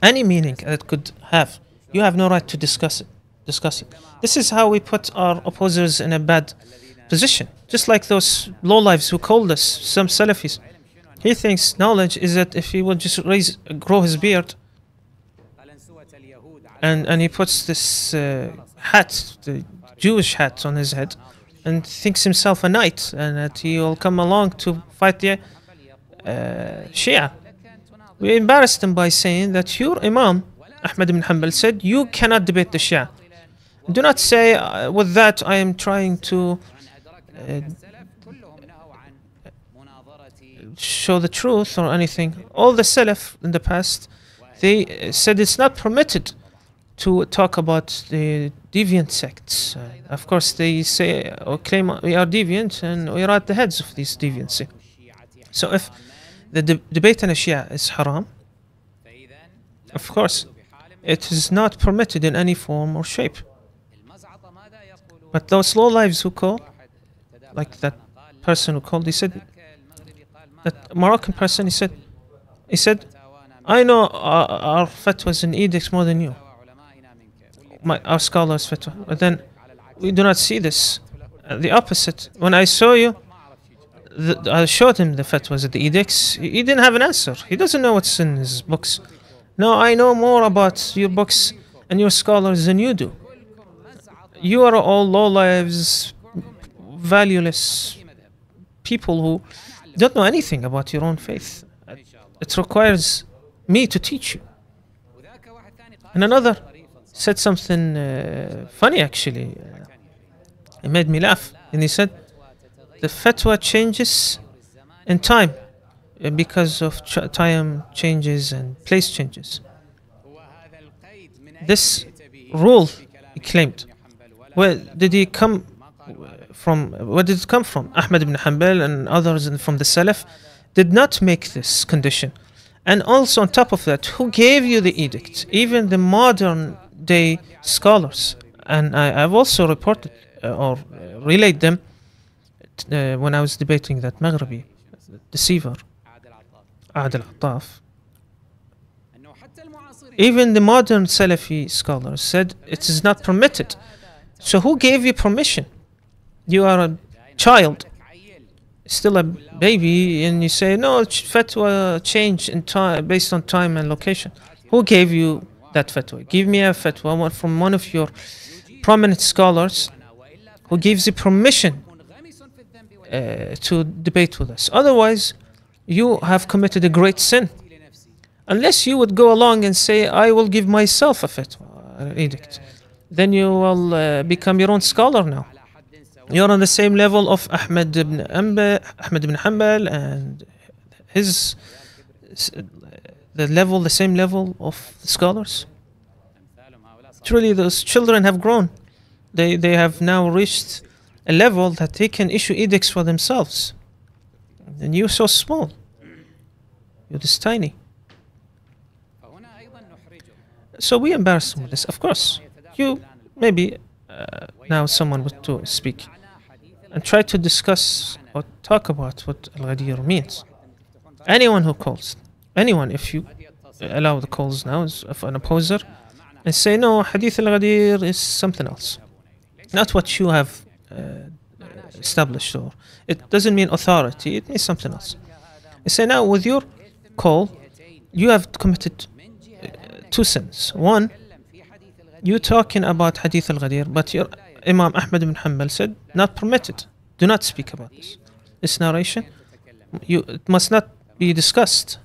Any meaning that could have, you have no right to discuss it. Discuss it. This is how we put our opposers in a bad position. Just like those lowlifes who called us, some Salafis. He thinks knowledge is that if he would just raise, grow his beard, and and he puts this uh, hat, the Jewish hat, on his head, and thinks himself a knight, and that he will come along to fight the uh, Shia. We embarrassed him by saying that your Imam Ahmad ibn Hanbal said you cannot debate the Shia. Do not say uh, with that I am trying to uh, show the truth or anything. All the Salaf in the past, they uh, said it's not permitted to talk about the deviant sects. Uh, of course, they say or claim we are deviant and we are at the heads of this deviancy. So if the de- debate in a Shia is haram, of course, it is not permitted in any form or shape. But those low lives who call, like that person who called, he said, that Moroccan person, he said, he said, I know our, our fatwas and edicts more than you, my, our scholars fatwa, but then we do not see this. Uh, the opposite. When I saw you, the, I showed him the fatwas and the edicts. He, he didn't have an answer. He doesn't know what's in his books. No, I know more about your books and your scholars than you do. You are all low lives, valueless people who don't know anything about your own faith. It requires me to teach you. And another said something uh, funny actually. Uh, it made me laugh. And he said, the fatwa changes in time uh, because of ch- time changes and place changes. This rule he claimed. Where did he come from where did it come from? Ahmad ibn Hanbal and others from the Salaf did not make this condition. And also on top of that, who gave you the edict? Even the modern day scholars, and I, have also reported uh, or relayed them uh, when I was debating that Maghribi deceiver, Adil Attaf. Even the modern Salafi scholars said it is not permitted. So who gave you permission? you are a child, still a baby, and you say, no, fatwa change in time, based on time and location. Who gave you that fatwa? Give me a fatwa from one of your prominent scholars who gives you permission uh, to debate with us. Otherwise, you have committed a great sin. Unless you would go along and say, I will give myself a fatwa, an edict, then you will uh, become your own scholar now you're on the same level of Ahmed ibn Hanbal, Ahmed ibn Hanbal and his the level, the same level of scholars. Truly, those children have grown. They, they have now reached a level that they can issue edicts for themselves. And you're so small. You're just tiny. So we embarrass them with this, of course. You maybe uh, now someone would to speak and try to discuss or talk about what Al Ghadir means. Anyone who calls, anyone, if you allow the calls now of an opposer, and say, no, Hadith Al Ghadir is something else, not what you have uh, established, or it doesn't mean authority, it means something else. And say, now with your call, you have committed uh, two sins. One, you're talking about Hadith Al Ghadir, but you're Imam Ahmad ibn Hanbal said, not permitted. Do not speak about this. This narration, you, it must not be discussed.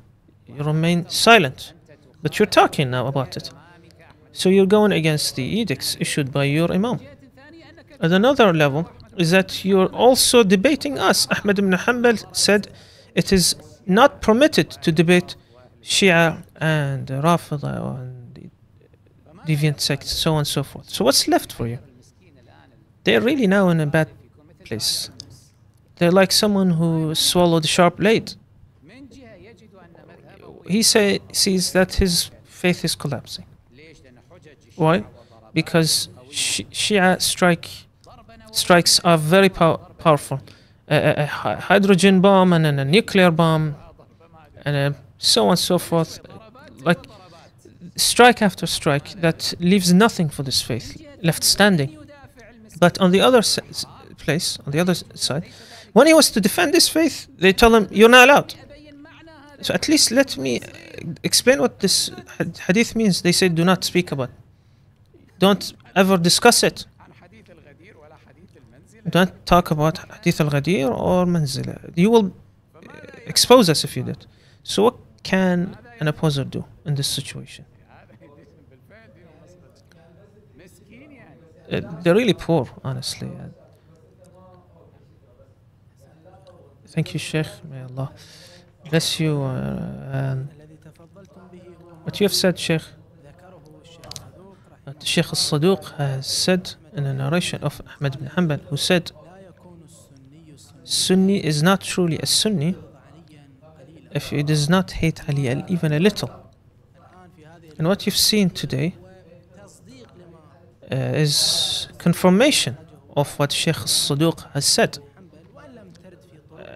You remain silent. But you're talking now about it. So you're going against the edicts issued by your Imam. At another level is that you're also debating us. Ahmad ibn Hanbal said it is not permitted to debate Shia and Rafida and deviant sects, so on and so forth. So what's left for you? They're really now in a bad place. They're like someone who swallowed a sharp blade. He say, sees that his faith is collapsing. Why? Because Shia strike strikes are very pow powerful. A, a, hydrogen bomb and a nuclear bomb and so on and so forth. Like strike after strike that leaves nothing for this faith left standing. But on the other place, on the other side, when he was to defend his faith, they tell him, You're not allowed. So at least let me uh, explain what this hadith means. They say, Do not speak about. Don't ever discuss it. Don't talk about hadith al ghadir or manzila. You will uh, expose us if you did. So, what can an opposer do in this situation? Uh, they're really poor, honestly. Uh, thank you, Sheikh. May Allah bless you. Uh, and what you have said, Sheikh, the Sheikh al-Saduq has said in a narration of Ahmad ibn Hanbal, who said, Sunni is not truly a Sunni if he does not hate Ali even a little. And what you've seen today uh, is confirmation of what Sheikh Saduq has said.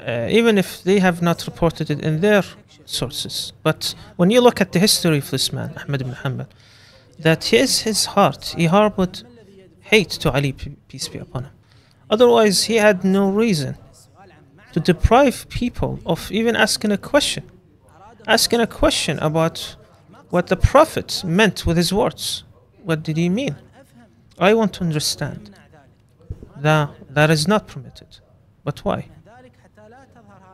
Uh, even if they have not reported it in their sources. But when you look at the history of this man, Ahmed ibn Hanbal, that his, his heart, he harbored hate to Ali, peace be upon him. Otherwise, he had no reason to deprive people of even asking a question. Asking a question about what the Prophet meant with his words. What did he mean? I want to understand that that is not permitted. But why?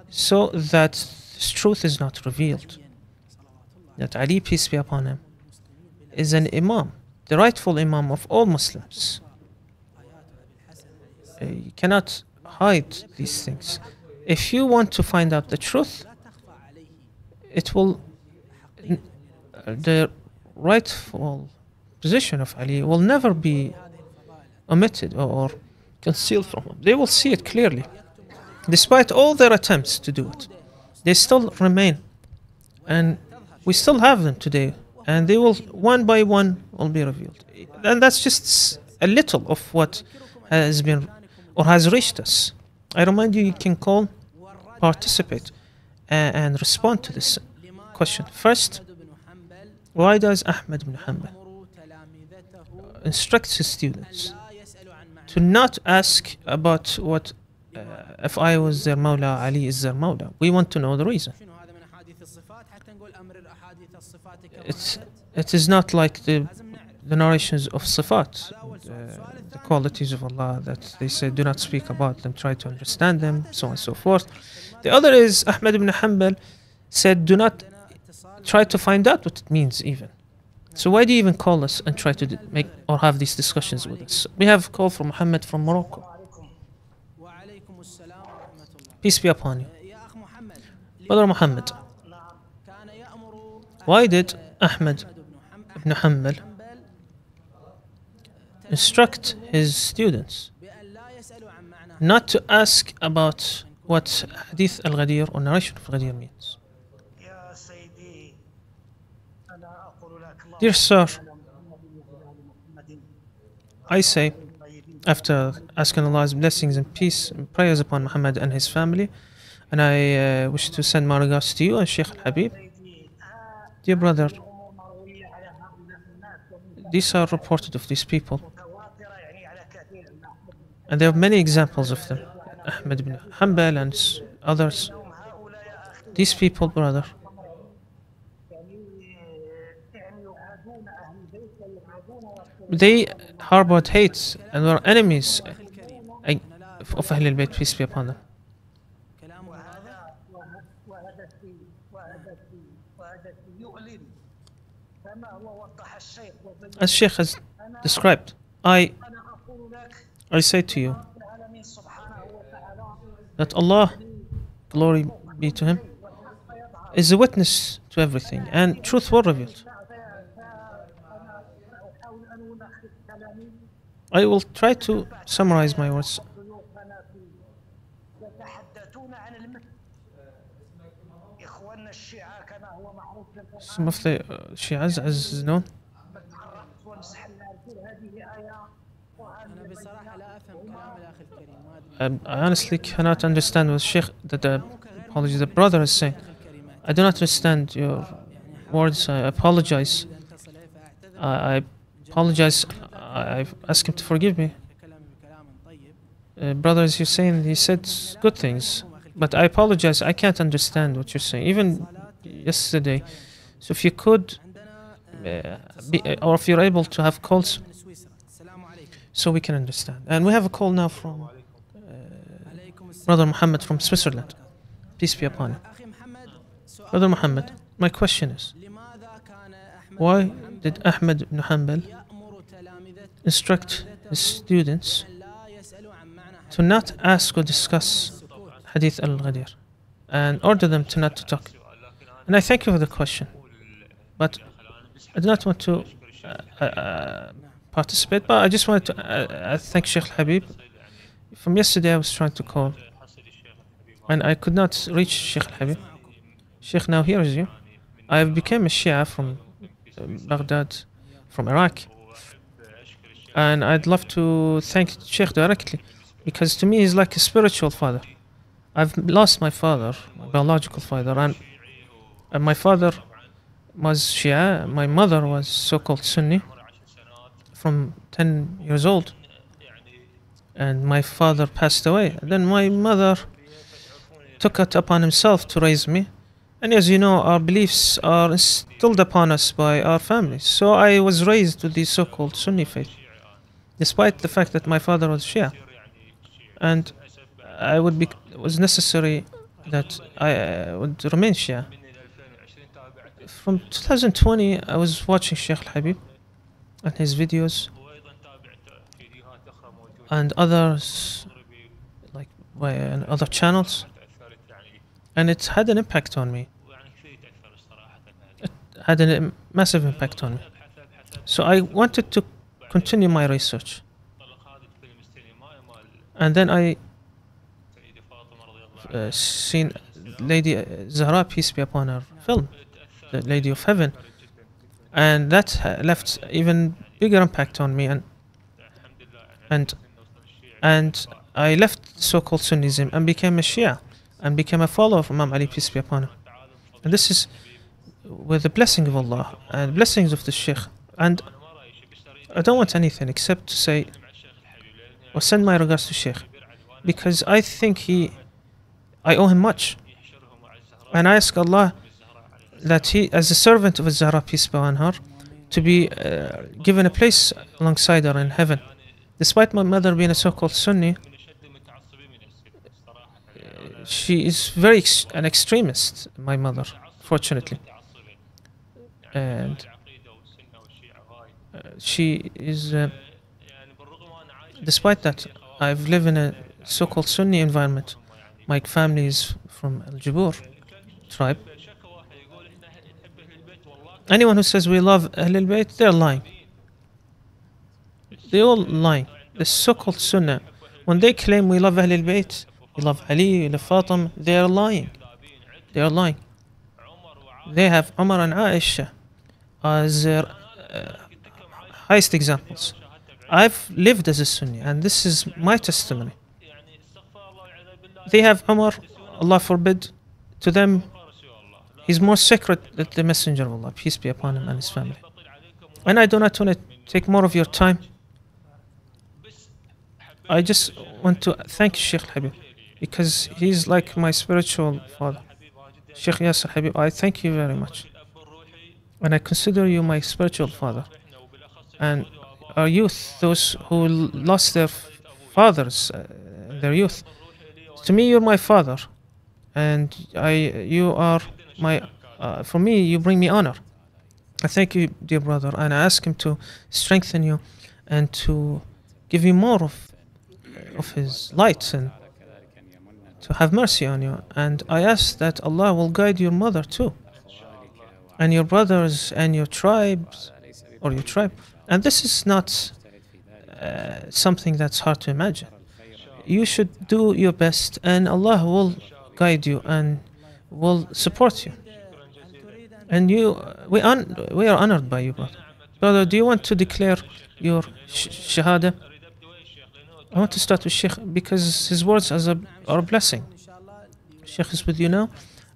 So that truth is not revealed. That Ali, peace be upon him, is an imam, the rightful imam of all Muslims. Uh, you cannot hide these things. If you want to find out the truth, it will, uh, the rightful position of Ali will never be omitted or concealed from him. They will see it clearly. Despite all their attempts to do it, they still remain. And we still have them today. And they will, one by one, will be revealed. And that's just a little of what has been or has reached us. I remind you, you can call, participate, and, respond to this question. First, why does Ahmed ibn Hanbal instructs his students to not ask about what uh, if I was their Mawla, Ali is their Mawla. We want to know the reason. It's, it is not like the, the narrations of Sifat, uh, the qualities of Allah that they say do not speak about them, try to understand them, so on and so forth. The other is Ahmad ibn Hanbal said do not try to find out what it means even. So why do you even call us and try to make or have these discussions with us? We have a call from Muhammad from Morocco. Peace be upon you. Brother Muhammad, why did Ahmed ibn Hanbal instruct his students not to ask about what Hadith al-Ghadir or narration of Ghadir means? Dear sir, I say, after asking Allah's blessings and peace and prayers upon Muhammad and his family, and I uh, wish to send my regards to you and Sheikh Al Habib. Dear brother, these are reported of these people, and there are many examples of them Ahmed ibn Hanbal and others. These people, brother, they harbored hate and were enemies uh, of Ahl al-Bayt, peace be upon them. As Sheikh has described, I, I say to you that Allah, glory be to Him, is a witness to everything and truth was revealed. I will try to summarize my words. Some of the uh, Shias, as is known. Um, I honestly cannot understand what Sheikh, the, the, apologies, the brother is saying. I do not understand your words. I apologize. I, I apologize I, ask him to forgive me. Uh, Brother as Hussein, he said good things, but I apologize, I can't understand what you're saying, even yesterday. So if you could, uh, be, uh, or if you're able to have calls, so we can understand. And we have a call now from uh, Brother Muhammad from Switzerland. Peace be upon him. Brother Muhammad, my question is, why did Ahmed ibn Hanbal instruct his students to not ask or discuss Hadith al-Ghadir and order them to not to talk. And I thank you for the question, but I do not want to uh, uh, participate, but I just wanted to uh, uh thank Sheikh Habib. From yesterday I was trying to call and I could not reach Sheikh Habib. Sheikh now hears you. I became a Shia from Baghdad, from Iraq and I'd love to thank Sheikh directly because to me he's like a spiritual father. I've lost my father, my biological father, and, and my father was Shia. My mother was so-called Sunni from 10 years old, and my father passed away. Then my mother took it upon himself to raise me. And as you know, our beliefs are instilled upon us by our families. So I was raised with the so-called Sunni faith, despite the fact that my father was Shia. And I would be it was necessary that I uh, would remain Shia. From 2020, I was watching Sheikh Habib and his videos and others, like by uh, other channels, and it had an impact on me. It had a massive impact on me. So I wanted to continue my research. And then I uh, seen Lady uh, Zahra, peace be upon her, film, The Lady of Heaven. And that uh, left even bigger impact on me. And, and, and I left so-called Sunnism and became a Shia and became a follower of Imam Ali, peace be upon him. And this is with the blessing of Allah and blessings of the Sheikh. And I don't want anything except to say or send my regards to Sheikh because I think he, I owe him much. And I ask Allah that he, as a servant of Zahra, peace be upon her, to be uh, given a place alongside her in heaven. Despite my mother being a so-called Sunni, she is very ex- an extremist. My mother, fortunately, and she is. Uh, despite that, I've lived in a so-called Sunni environment. My family is from Al Jabur tribe. Anyone who says we love Ahlul Bayt, they're lying. They're all lying. The so-called Sunnah, when they claim we love Ahlul Bayt, we love Ali, we love Fatima, they are lying. They are lying. They have Umar and Aisha as uh, highest examples. I've lived as a Sunni, and this is my testimony. They have Umar, Allah forbid, to them, he's more sacred than the Messenger of Allah, peace be upon him and his family. And I do not want to take more of your time. I just want to thank Sheikh Habib because he's like my spiritual father. Sheikh Yasser Habib, I thank you very much. And I consider you my spiritual father. And our youth, those who lost their fathers, uh, their youth, to me, you're my father. And I, you are my, uh, for me, you bring me honor. I thank you, dear brother, and I ask him to strengthen you and to give you more of, of his light and to have mercy on you. And I ask that Allah will guide your mother too, and your brothers and your tribes, or your tribe. And this is not uh, something that's hard to imagine. You should do your best, and Allah will guide you and will support you. And you, we, we are honored by you, brother. Brother, do you want to declare your sh Shahada? I want to start with Sheikh because his words a, are a blessing. Sheikh is with you now,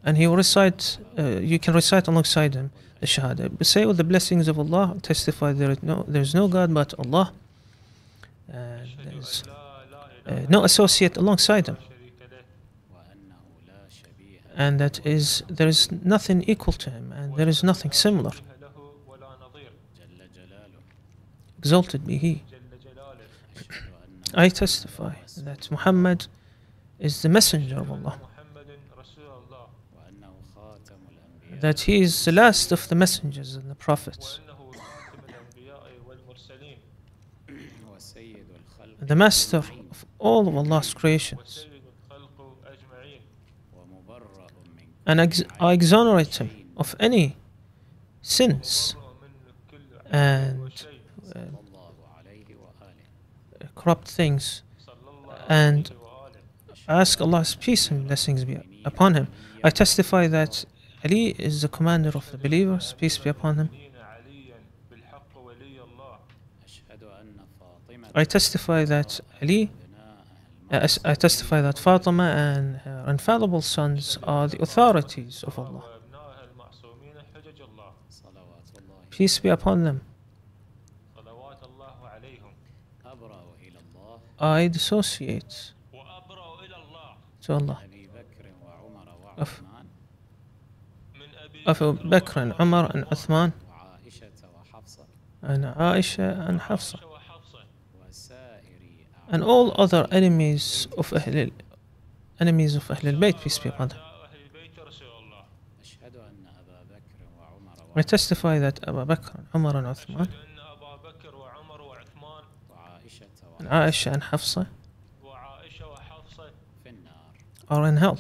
and he will recite, uh, you can recite alongside him shahada. Say all the blessings of Allah, testify there is no, there is no God but Allah. Uh, and there is uh, no associate alongside Him. And that is, there is nothing equal to Him, and there is nothing similar. Exalted be He. I testify that Muhammad is the messenger of Allah. that he is the last of the messengers and the prophets, the master of, all of Allah's creations. And I exonerate him of any sins and uh, corrupt things. And ask Allah's peace and blessings be upon him. I testify that Ali is the commander of the believers, peace be upon him. I testify that Ali, uh, I testify that Fatima and her infallible sons are the authorities of Allah. Peace be upon them. I dissociate to Allah of أبو بكر عن عمر عن عثمان عن عائشة عن حفصة and all other enemies of أهل enemies of أهل البيت peace be upon them I testify that Abu Bakr and Umar and Uthman and Aisha and Hafsa are in hell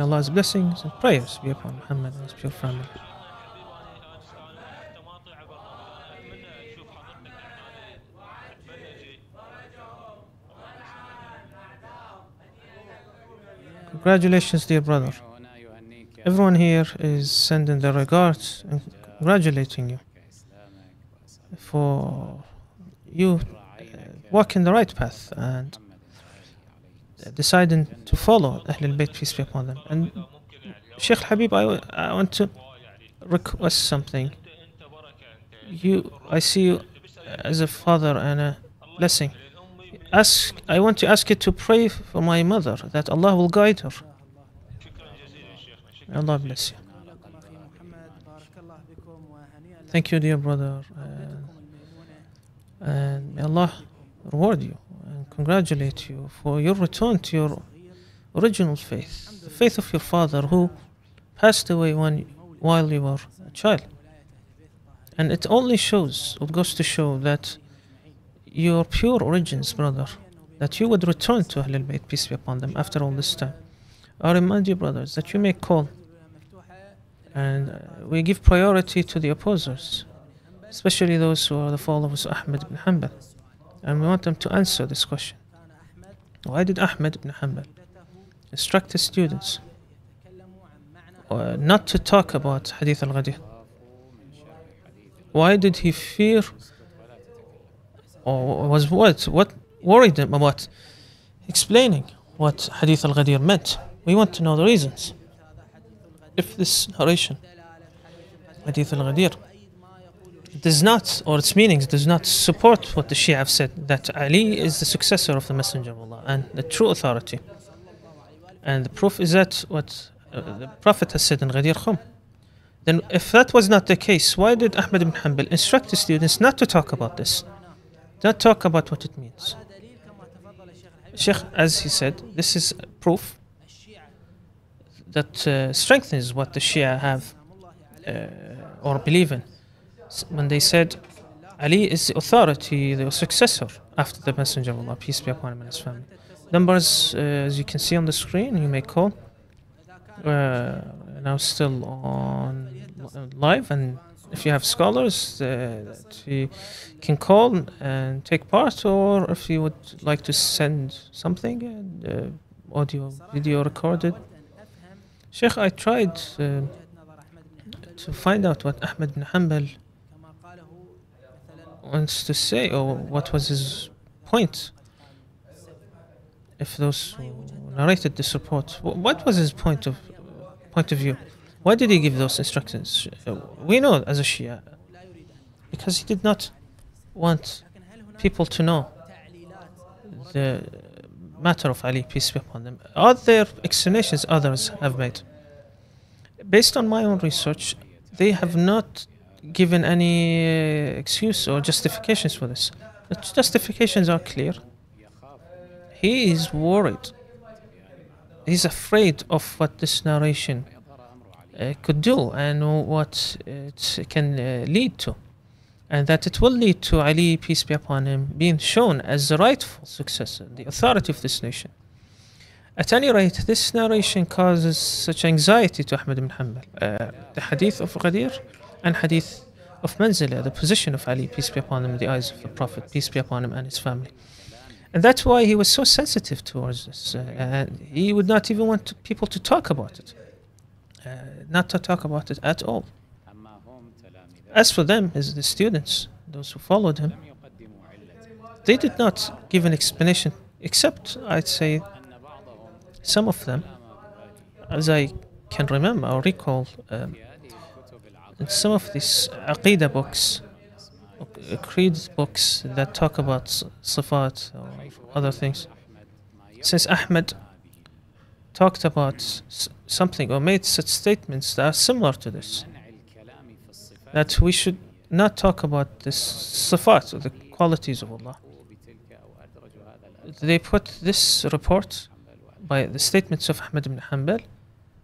May Allah's blessings and prayers be upon Muhammad and his pure family. Congratulations, dear brother. Everyone here is sending their regards and congratulating you for you uh, walking the right path and deciding to follow Ahlul Bayt, peace be upon them. And Sheikh Habib, I, I want to request something. You, I see you as a father and a blessing. Ask, I want to ask you to pray for my mother, that Allah will guide her. Allah bless you. Thank you, dear brother. Uh, and may Allah reward you congratulate you for your return to your original faith, the faith of your father who passed away when, while you were a child. And it only shows, it goes to show that your pure origins, brother, that you would return to Ahlul Bayt, peace be upon them, after all this time. I remind you, brothers, that you make call and uh, we give priority to the opposers, especially those who are the followers of Ahmed ibn Hanbal and we want them to answer this question. Why did Ahmed ibn Hanbal instruct his students uh, not to talk about Hadith al Ghadir? Why did he fear or was what what worried him about explaining what Hadith al Ghadir meant? We want to know the reasons. If this narration, Hadith al Ghadir, does not, or its meanings does not support what the Shia have said that Ali is the successor of the Messenger of Allah and the true authority. And the proof is that what uh, the Prophet has said in Ghadir Khum. Then, if that was not the case, why did Ahmad ibn Hanbal instruct his students not to talk about this? Not talk about what it means. Sheikh, as he said, this is proof that uh, strengthens what the Shia have uh, or believe in when they said Ali is the authority, the successor after the Messenger of Allah, peace be upon him and his family. Numbers, uh, as you can see on the screen, you may call. Uh, now still on live, and if you have scholars uh, that you can call and take part, or if you would like to send something, uh, audio, video recorded. Sheikh, I tried uh, to find out what Ahmed bin Hanbal wants to say or what was his point? If those narrated the support, what was his point of point of view? Why did he give those instructions? We know as a shia because he did not want people to know the matter of ali peace be upon them. Are there explanations others have made. Based on my own research they have not given any excuse or justifications for this. The justifications are clear. He is worried. He's afraid of what this narration uh, could do and what it can uh, lead to and that it will lead to Ali, peace be upon him, being shown as the rightful successor, the authority of this nation. At any rate, this narration causes such anxiety to Ahmad ibn Hanbal. Uh, the hadith of Ghadir and hadith of Manzila, the position of Ali, peace be upon him, in the eyes of the Prophet, peace be upon him and his family. And that's why he was so sensitive towards this. Uh, and he would not even want to, people to talk about it, uh, not to talk about it at all. As for them, as the students, those who followed him, they did not give an explanation, except I'd say some of them, as I can remember or recall. Um, and some of these aqidah books, creed books that talk about sifat or other things. Since Ahmed talked about something or made such statements that are similar to this, that we should not talk about the sifat or the qualities of Allah. They put this report by the statements of Ahmed ibn Hanbal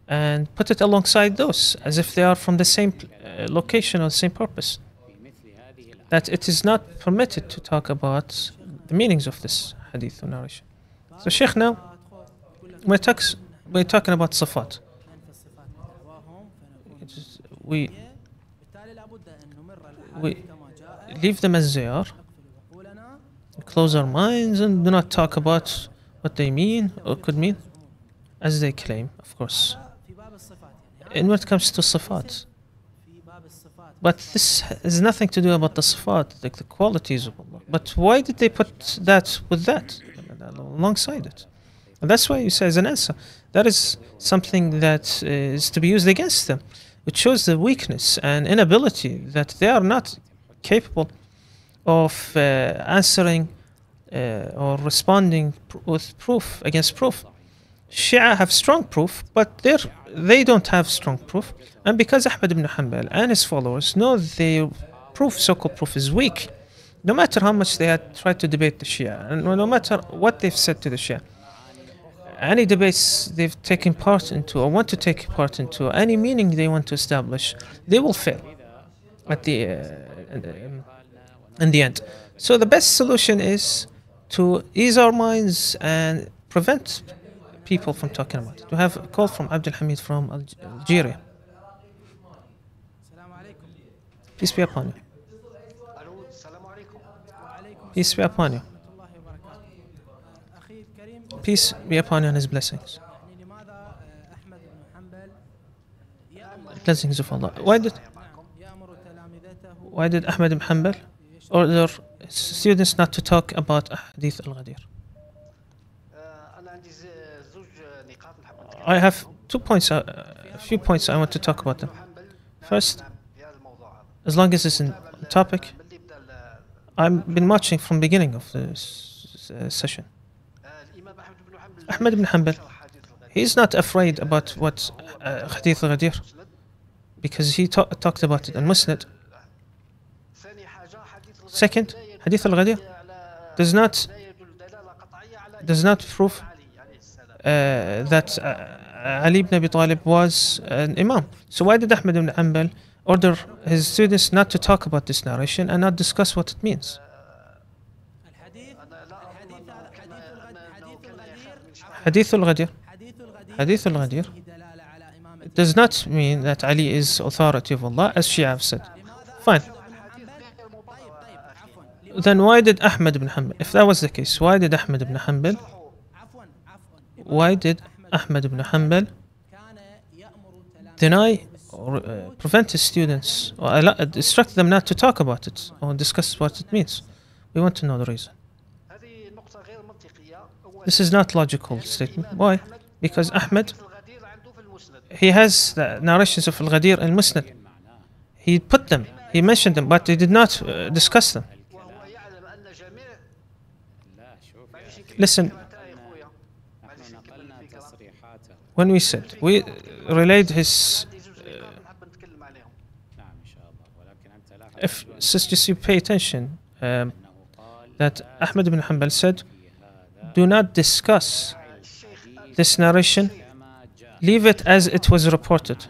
and put it alongside those as if they are from the same uh, location or same purpose. That it is not permitted to talk about the meanings of this hadith or narration. So Sheikh now, we're, we're talking about sifat. We, we leave them as they are, close our minds and do not talk about what they mean or could mean, as they claim, of course in when it comes to sifat. But this has nothing to do about the sifat, like the qualities of Allah. But why did they put that with that alongside it? And that's why you say as an answer. That is something that is to be used against them. It shows the weakness and inability that they are not capable of uh, answering uh, or responding pr- with proof against proof. Shia have strong proof, but they they don't have strong proof. And because Ahmad ibn Hanbal and his followers know their proof, so-called proof, is weak, no matter how much they had tried to debate the Shia, and no matter what they've said to the Shia, any debates they've taken part into or want to take part into, any meaning they want to establish, they will fail at the uh, in the end. So the best solution is to ease our minds and prevent people from talking about it. We have a call from Abdul Hamid from Algeria. Peace be upon you. Peace be upon you. Peace be upon you and his blessings. Blessings of Allah. Why did why did Ahmed ibn Hanbal order students not to talk about Hadith al-Ghadir? I have two points, uh, a few points I want to talk about them. First, as long as it's in topic, I've been watching from beginning of this uh, session. Ahmed ibn Hanbal, he's not afraid about what uh, Hadith al-Ghadir, because he ta talked about it in Musnad. Second, Hadith al-Ghadir does not does not prove uh, that uh, Ali ibn Abi Talib was an imam. So why did Ahmad ibn Hanbal order his students not to talk about this narration and not discuss what it means? Hadith al-Ghadir. Hadith al-Ghadir does not mean that Ali is authority of Allah as Shia have said. Fine. Then why did Ahmad ibn Hanbal, if that was the case, why did Ahmad ibn Hanbal why did Ahmed ibn Hanbal deny or uh, prevent his students or uh, instruct them not to talk about it or discuss what it means? We want to know the reason. This is not logical statement. Why? Because Ahmed, he has the narrations of Al-Ghadir and Musnad. He put them, he mentioned them, but he did not uh, discuss them. Listen, when we said, we relayed his uh, if just you pay attention um, that Ahmed ibn Hanbal said do not discuss this narration. Leave it as it was reported.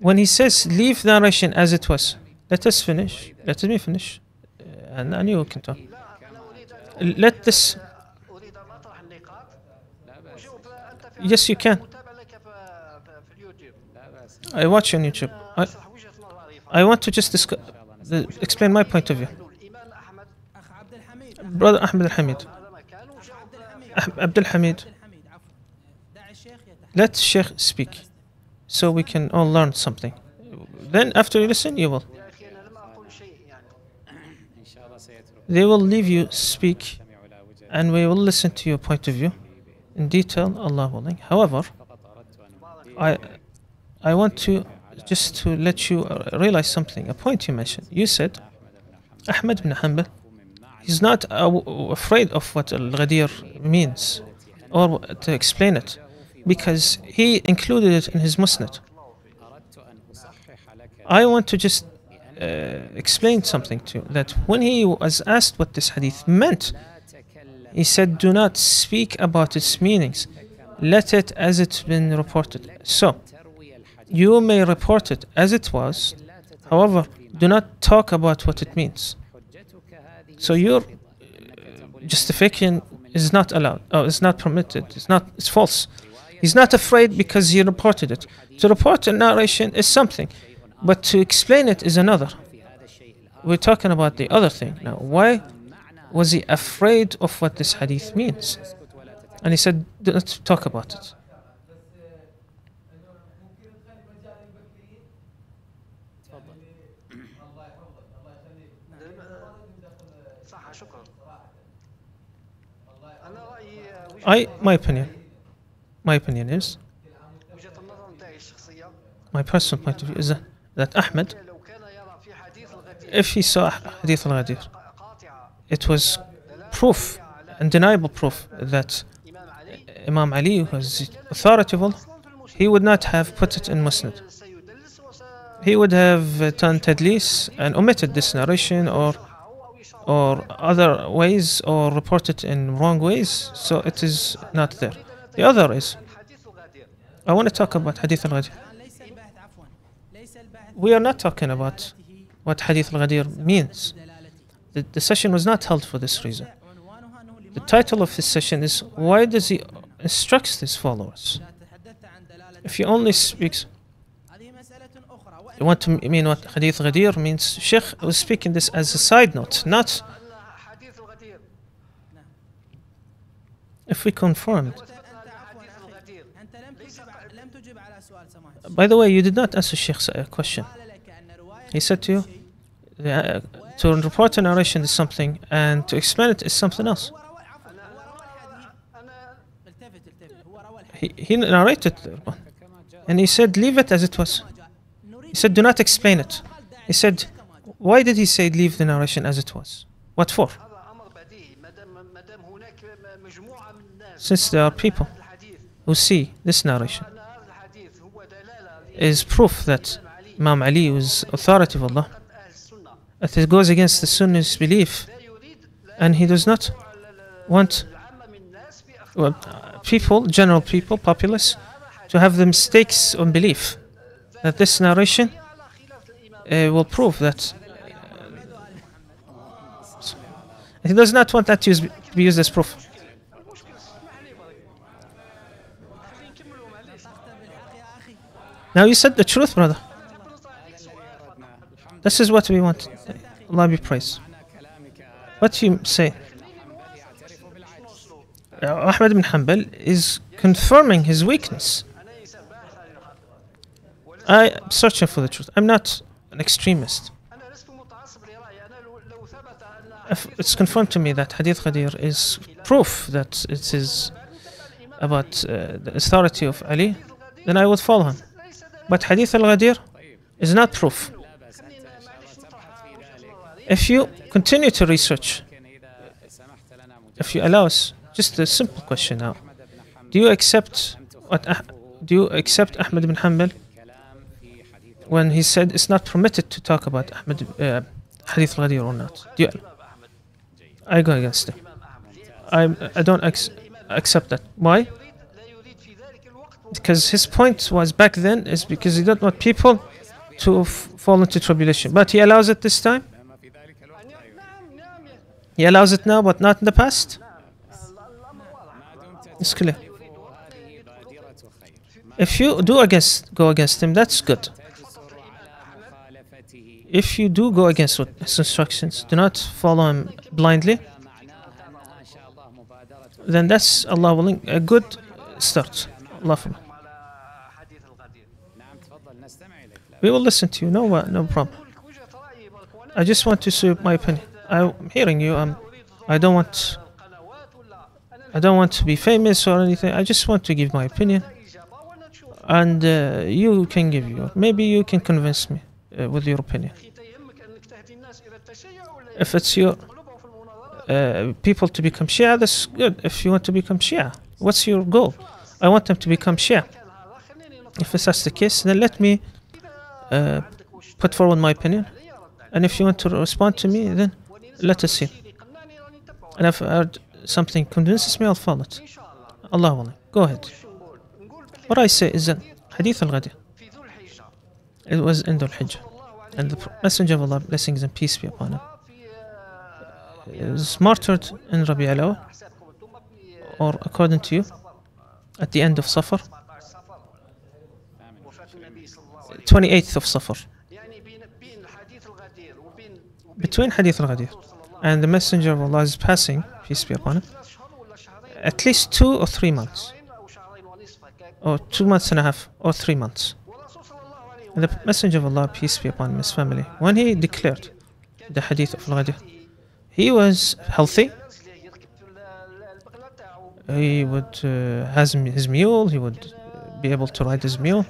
When he says leave narration as it was let us finish let me finish uh, and, and you can talk. Let this Yes, you can. I watch on YouTube. I, I want to just discuss, uh, explain my point of view. Brother Ahmed Al-Hamid. Abdul Hamid. Let Sheikh speak so we can all learn something. Then after you listen, you will. They will leave you speak and we will listen to your point of view in detail, Allah willing. However, I, I want to just to let you uh, realize something, a point you mentioned. You said Ahmed bin Hanbal, he's not uh, afraid of what Al Ghadir means or to explain it because he included it in his Musnad. I want to just uh, explain something to you that when he was asked what this hadith meant, he said, Do not speak about its meanings. Let it as it's been reported. So, you may report it as it was. However, do not talk about what it means. So your uh, justification is not allowed. Uh, oh, it's not permitted. It's not. It's false. He's not afraid because he reported it. To report a narration is something, but to explain it is another. We're talking about the other thing now. Why was he afraid of what this hadith means? And he said, "Let's talk about it. I, my opinion, my opinion is, my personal point of view is that, that Ahmed, if he saw Hadith al-Ghadir, it was proof, undeniable proof, that Imam Ali, who is authoritative, he would not have put it in Musnad. He would have done tadlis and omitted this narration or or other ways or reported in wrong ways, so it is not there. The other is, I want to talk about Hadith al-Ghadir. We are not talking about what Hadith al-Ghadir means. The, the session was not held for this reason. The title of this session is Why does he instructs his followers? If he only speaks, you want to mean what Hadith Ghadir means? Sheikh was speaking this as a side note, not if we confirmed. By the way, you did not answer Sheikh's question. He said to you, uh, to report a narration is something, and to explain it is something else. He, he narrated and he said, leave it as it was. He said, do not explain it. He said, why did he say leave the narration as it was? What for? Since there are people who see this narration is proof that Imam Ali was authority of Allah that it goes against the Sunnis belief, and he does not want well, people, general people, populace, to have the mistakes on belief. That this narration uh, will prove that. Uh, he does not want that to be used as proof. Now you said the truth, brother. This is what we want. Allah be praised. What you say? Uh, Ahmed bin Hanbal is confirming his weakness. I'm searching for the truth. I'm not an extremist. If it's confirmed to me that Hadith Ghadir is proof that it is about uh, the authority of Ali, then I would follow him. But Hadith al Ghadir is not proof. If you continue to research, if you allow us, just a simple question now. Do you accept what do you accept Ahmed bin Hanbal when he said it's not permitted to talk about Ahmed uh, Hadith al or not? Do you, I go against it. I I do not accept that. Why? Because his point was back then is because he don't want people to fall into tribulation. But he allows it this time. He allows it now, but not in the past. It's clear. If you do against, go against him, that's good. If you do go against his instructions, do not follow him blindly, then that's Allah willing, a good start. Allah. We will listen to you, no, uh, no problem. I just want to see my opinion. I'm hearing you. Um, I don't want. I don't want to be famous or anything. I just want to give my opinion, and uh, you can give your. Maybe you can convince me uh, with your opinion. If it's your uh, people to become Shia, that's good. If you want to become Shia, what's your goal? I want them to become Shia. If that's the case, then let me uh, put forward my opinion. And if you want to respond to me, then let us see. And if heard something convinces me, I'll follow it. Allah willing. Go ahead. What I say is that Hadith al-Ghadi, it was in Dhul Hijjah. And the Messenger of Allah, blessings and peace be upon him, is martyred in Rabi al or according to you, at the end of Safar, 28th of Safar between Hadith al-Ghadir and the Messenger of Allah's passing, peace be upon him, at least two or three months, or two months and a half, or three months. And the Messenger of Allah, peace be upon him, his family, when he declared the Hadith of al-Ghadir, he was healthy. He would uh, has his mule. He would be able to ride his mule.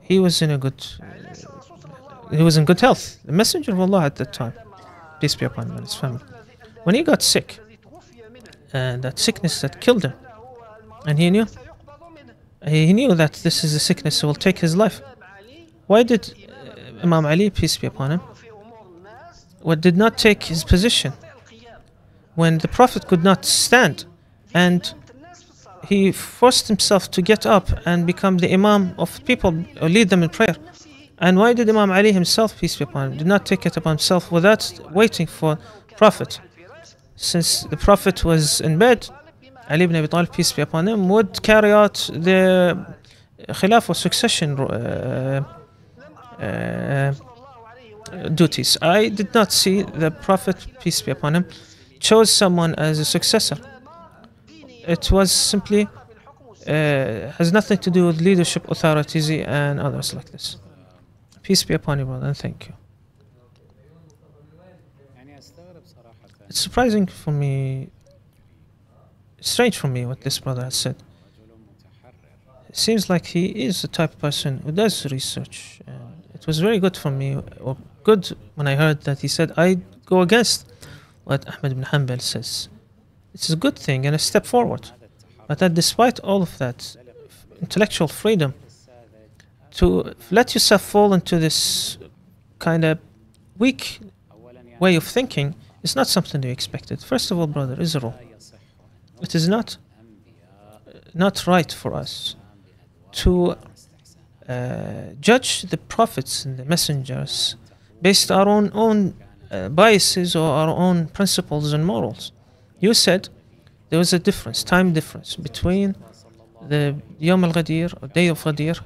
He was in a good he was in good health, the messenger of Allah at that time, peace be upon him and his family. When he got sick, and that sickness that killed him, and he knew, he knew that this is a sickness that will take his life. Why did uh, Imam Ali, peace be upon him, what did not take his position when the Prophet could not stand and he forced himself to get up and become the Imam of people or lead them in prayer? And why did Imam Ali himself, peace be upon him, did not take it upon himself without waiting for Prophet? Since the Prophet was in bed, Ali ibn Abi Talib, peace be upon him, would carry out the or succession uh, uh, duties. I did not see the Prophet, peace be upon him, chose someone as a successor. It was simply uh, has nothing to do with leadership authorities and others like this. Peace be upon you, brother, and thank you. It's surprising for me, strange for me what this brother has said. It seems like he is the type of person who does research. And it was very good for me, or good when I heard that he said, I go against what Ahmed ibn Hanbal says. It's a good thing and a step forward. But that despite all of that, intellectual freedom to let yourself fall into this kind of weak way of thinking is not something you expected. First of all, brother Israel, it is not not right for us to uh, judge the prophets and the messengers based on our own, own uh, biases or our own principles and morals. You said there was a difference, time difference between the Yom al-Ghadir, Day of Ghadir,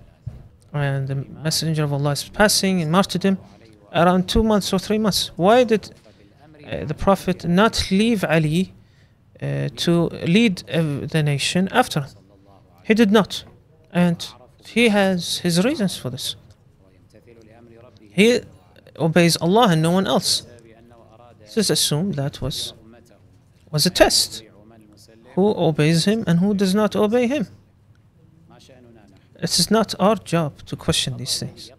and the Messenger of Allah is passing and martyrdom, around two months or three months. Why did uh, the Prophet not leave Ali uh, to lead uh, the nation after him? He did not. And he has his reasons for this. He obeys Allah and no one else. Just assume that was was a test. Who obeys him and who does not obey him? It is not our job to question these things.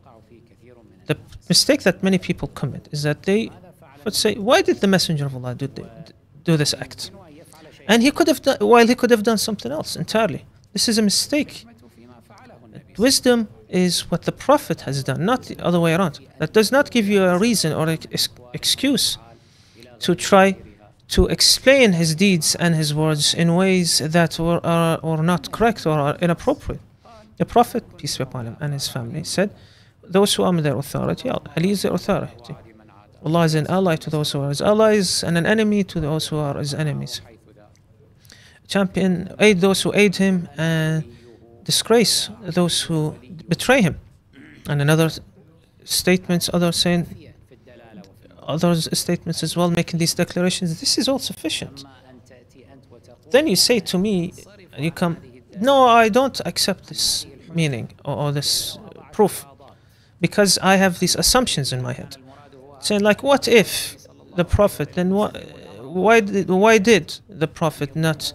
The mistake that many people commit is that they would say, why did the Messenger of Allah do, do this act? And he could have done, while he could have done something else entirely. This is a mistake. Wisdom is what the Prophet has done, not the other way around. That does not give you a reason or an excuse to try to explain his deeds and his words in ways that were, are, are not correct or are inappropriate. The Prophet, peace be upon him, and his family said, Those who are their authority, Ali is their authority. Allah is an ally to those who are his allies and an enemy to those who are his enemies. Champion, aid those who aid him and disgrace those who betray him. And another statements, other saying, other statements as well, making these declarations. This is all sufficient. Then you say to me, you come no, I don't accept this meaning or, or this uh, proof because I have these assumptions in my head. Saying like, what if the Prophet, then what, why, did, why did the Prophet not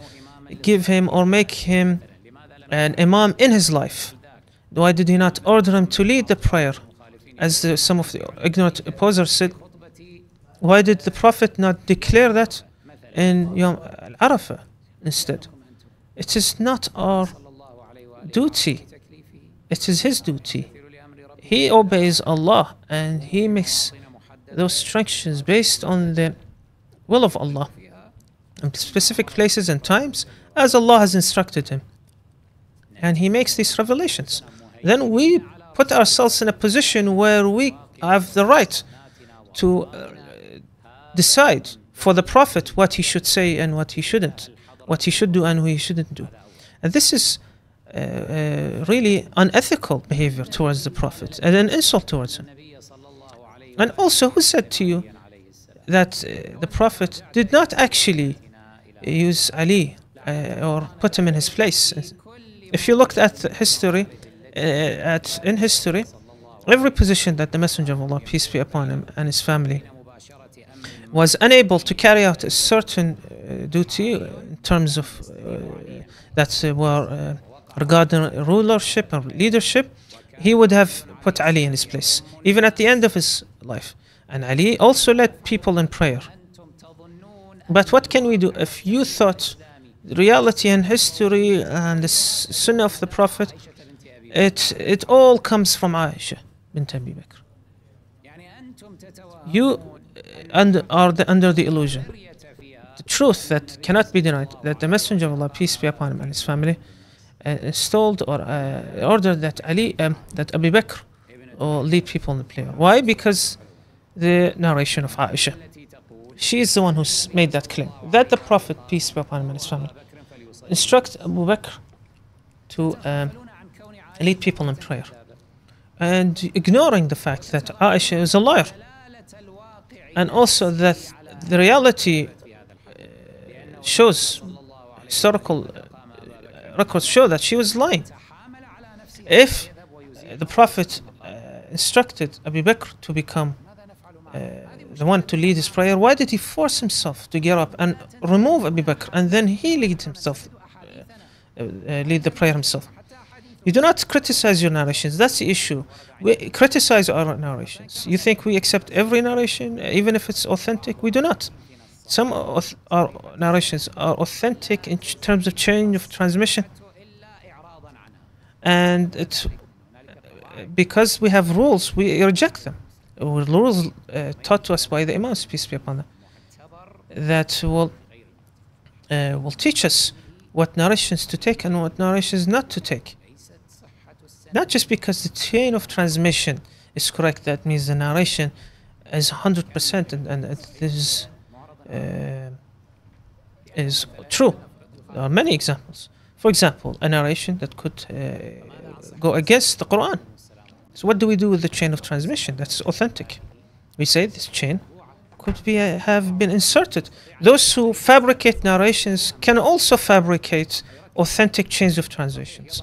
give him or make him an imam in his life? Why did he not order him to lead the prayer? As the, some of the ignorant opposers said, why did the Prophet not declare that in Yom Al-Arafah instead? It is not our duty. It is his duty. He obeys Allah and he makes those instructions based on the will of Allah in specific places and times as Allah has instructed him. And he makes these revelations. Then we put ourselves in a position where we have the right to uh, decide for the Prophet what he should say and what he shouldn't what he should do and what he shouldn't do. And this is uh, uh, really unethical behavior towards the Prophet and an insult towards him. And also, who said to you that uh, the Prophet did not actually use Ali uh, or put him in his place? If you looked at history, uh, at in history, every position that the Messenger of Allah, peace be upon him, and his family was unable to carry out a certain uh, duty in terms of uh, that were uh, regarding rulership and leadership, he would have put Ali in his place, even at the end of his life. And Ali also led people in prayer. But what can we do if you thought reality and history and the sunnah of the Prophet, it, it all comes from Aisha bint Abi Bakr. You under, are the, under the illusion. The truth that cannot be denied that the Messenger of Allah, peace be upon him and his family, uh, installed or uh, ordered that Ali, um, that Abu Bakr, or lead people in the prayer. Why? Because the narration of Aisha. She is the one who made that claim. That the Prophet, peace be upon him and his family, instruct Abu Bakr to um, lead people in prayer. And ignoring the fact that Aisha is a liar. And also that the reality uh, shows, historical uh, records show that she was lying. If uh, the Prophet instructed Abu Bakr to become the one to lead his prayer, why did he force himself to get up and remove Abu Bakr and then he lead himself, lead the prayer himself? You do not criticize your narrations. That's the issue. We criticize our narrations. You think we accept every narration, even if it's authentic? We do not. Some of our narrations are authentic in terms of change of transmission, and it's because we have rules, we reject them. Rules uh, taught to us by the Imams, peace be upon them, that will uh, will teach us what narrations to take and what narrations not to take. Not just because the chain of transmission is correct, that means the narration is 100% and, and it is, uh, is true. There are many examples. For example, a narration that could uh, go against the Quran. So, what do we do with the chain of transmission? That's authentic. We say this chain could be uh, have been inserted. Those who fabricate narrations can also fabricate authentic chains of transitions.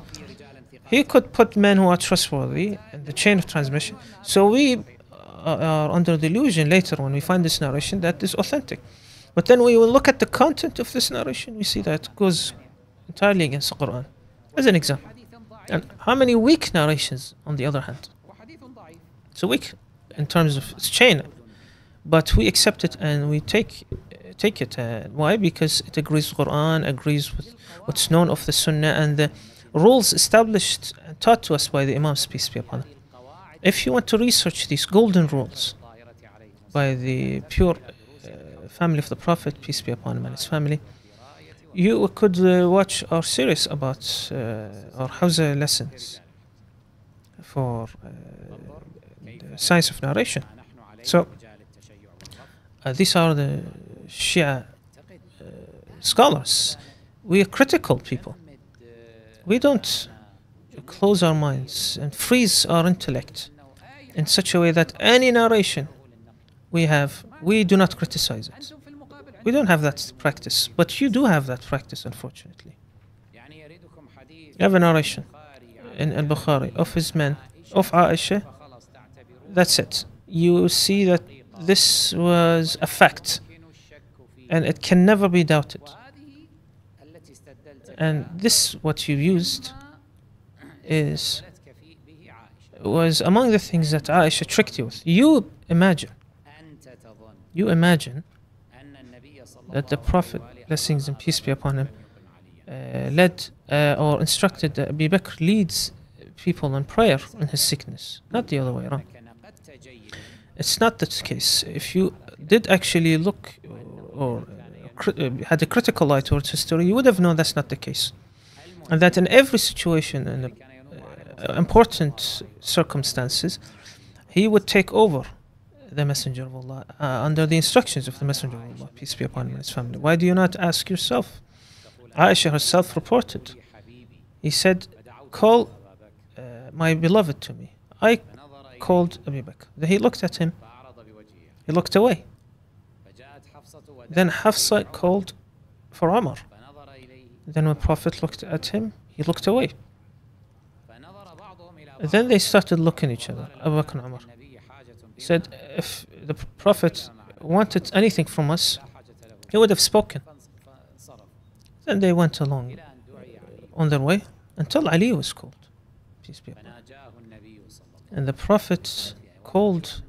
He could put men who are trustworthy in the chain of transmission. So we uh, are under the illusion later when we find this narration that is authentic. But then we will look at the content of this narration, we see that it goes entirely against the Quran. As an example. And how many weak narrations on the other hand? It's a weak in terms of its chain. But we accept it and we take take it. Uh, why? Because it agrees with Quran, agrees with what's known of the Sunnah and the rules established and taught to us by the Imams, peace be upon them. If you want to research these golden rules by the pure uh, family of the Prophet, peace be upon him and his family, you could uh, watch our series about uh, our Hawza lessons for uh, the science of narration. So, uh, these are the Shia uh, scholars. We are critical people. We don't close our minds and freeze our intellect in such a way that any narration we have, we do not criticize it. We don't have that practice, but you do have that practice, unfortunately. You have a narration in Al Bukhari of his men, of Aisha. That's it. You see that this was a fact and it can never be doubted. And this, what you used, is was among the things that Aisha tricked you with. You imagine, you imagine that the Prophet, blessings and peace be upon him, uh, led uh, or instructed that Abu Bakr leads people in prayer in his sickness, not the other way around. It's not the case. If you did actually look or had a critical eye towards history, you would have known that's not the case. And that in every situation and uh, important circumstances, he would take over the Messenger of Allah uh, under the instructions of the Messenger of Allah, peace be upon him and his family. Why do you not ask yourself? Aisha herself reported. He said, Call uh, my beloved to me. I called Abu Bakr. He looked at him, he looked away. Then Hafsa called for Omar. Then when Prophet looked at him, he looked away. Then they started looking at each other, Abu Bakr and Umar. Said, if the Prophet wanted anything from us, he would have spoken. Then they went along on their way until Ali was called. Peace be upon him. And the Prophet called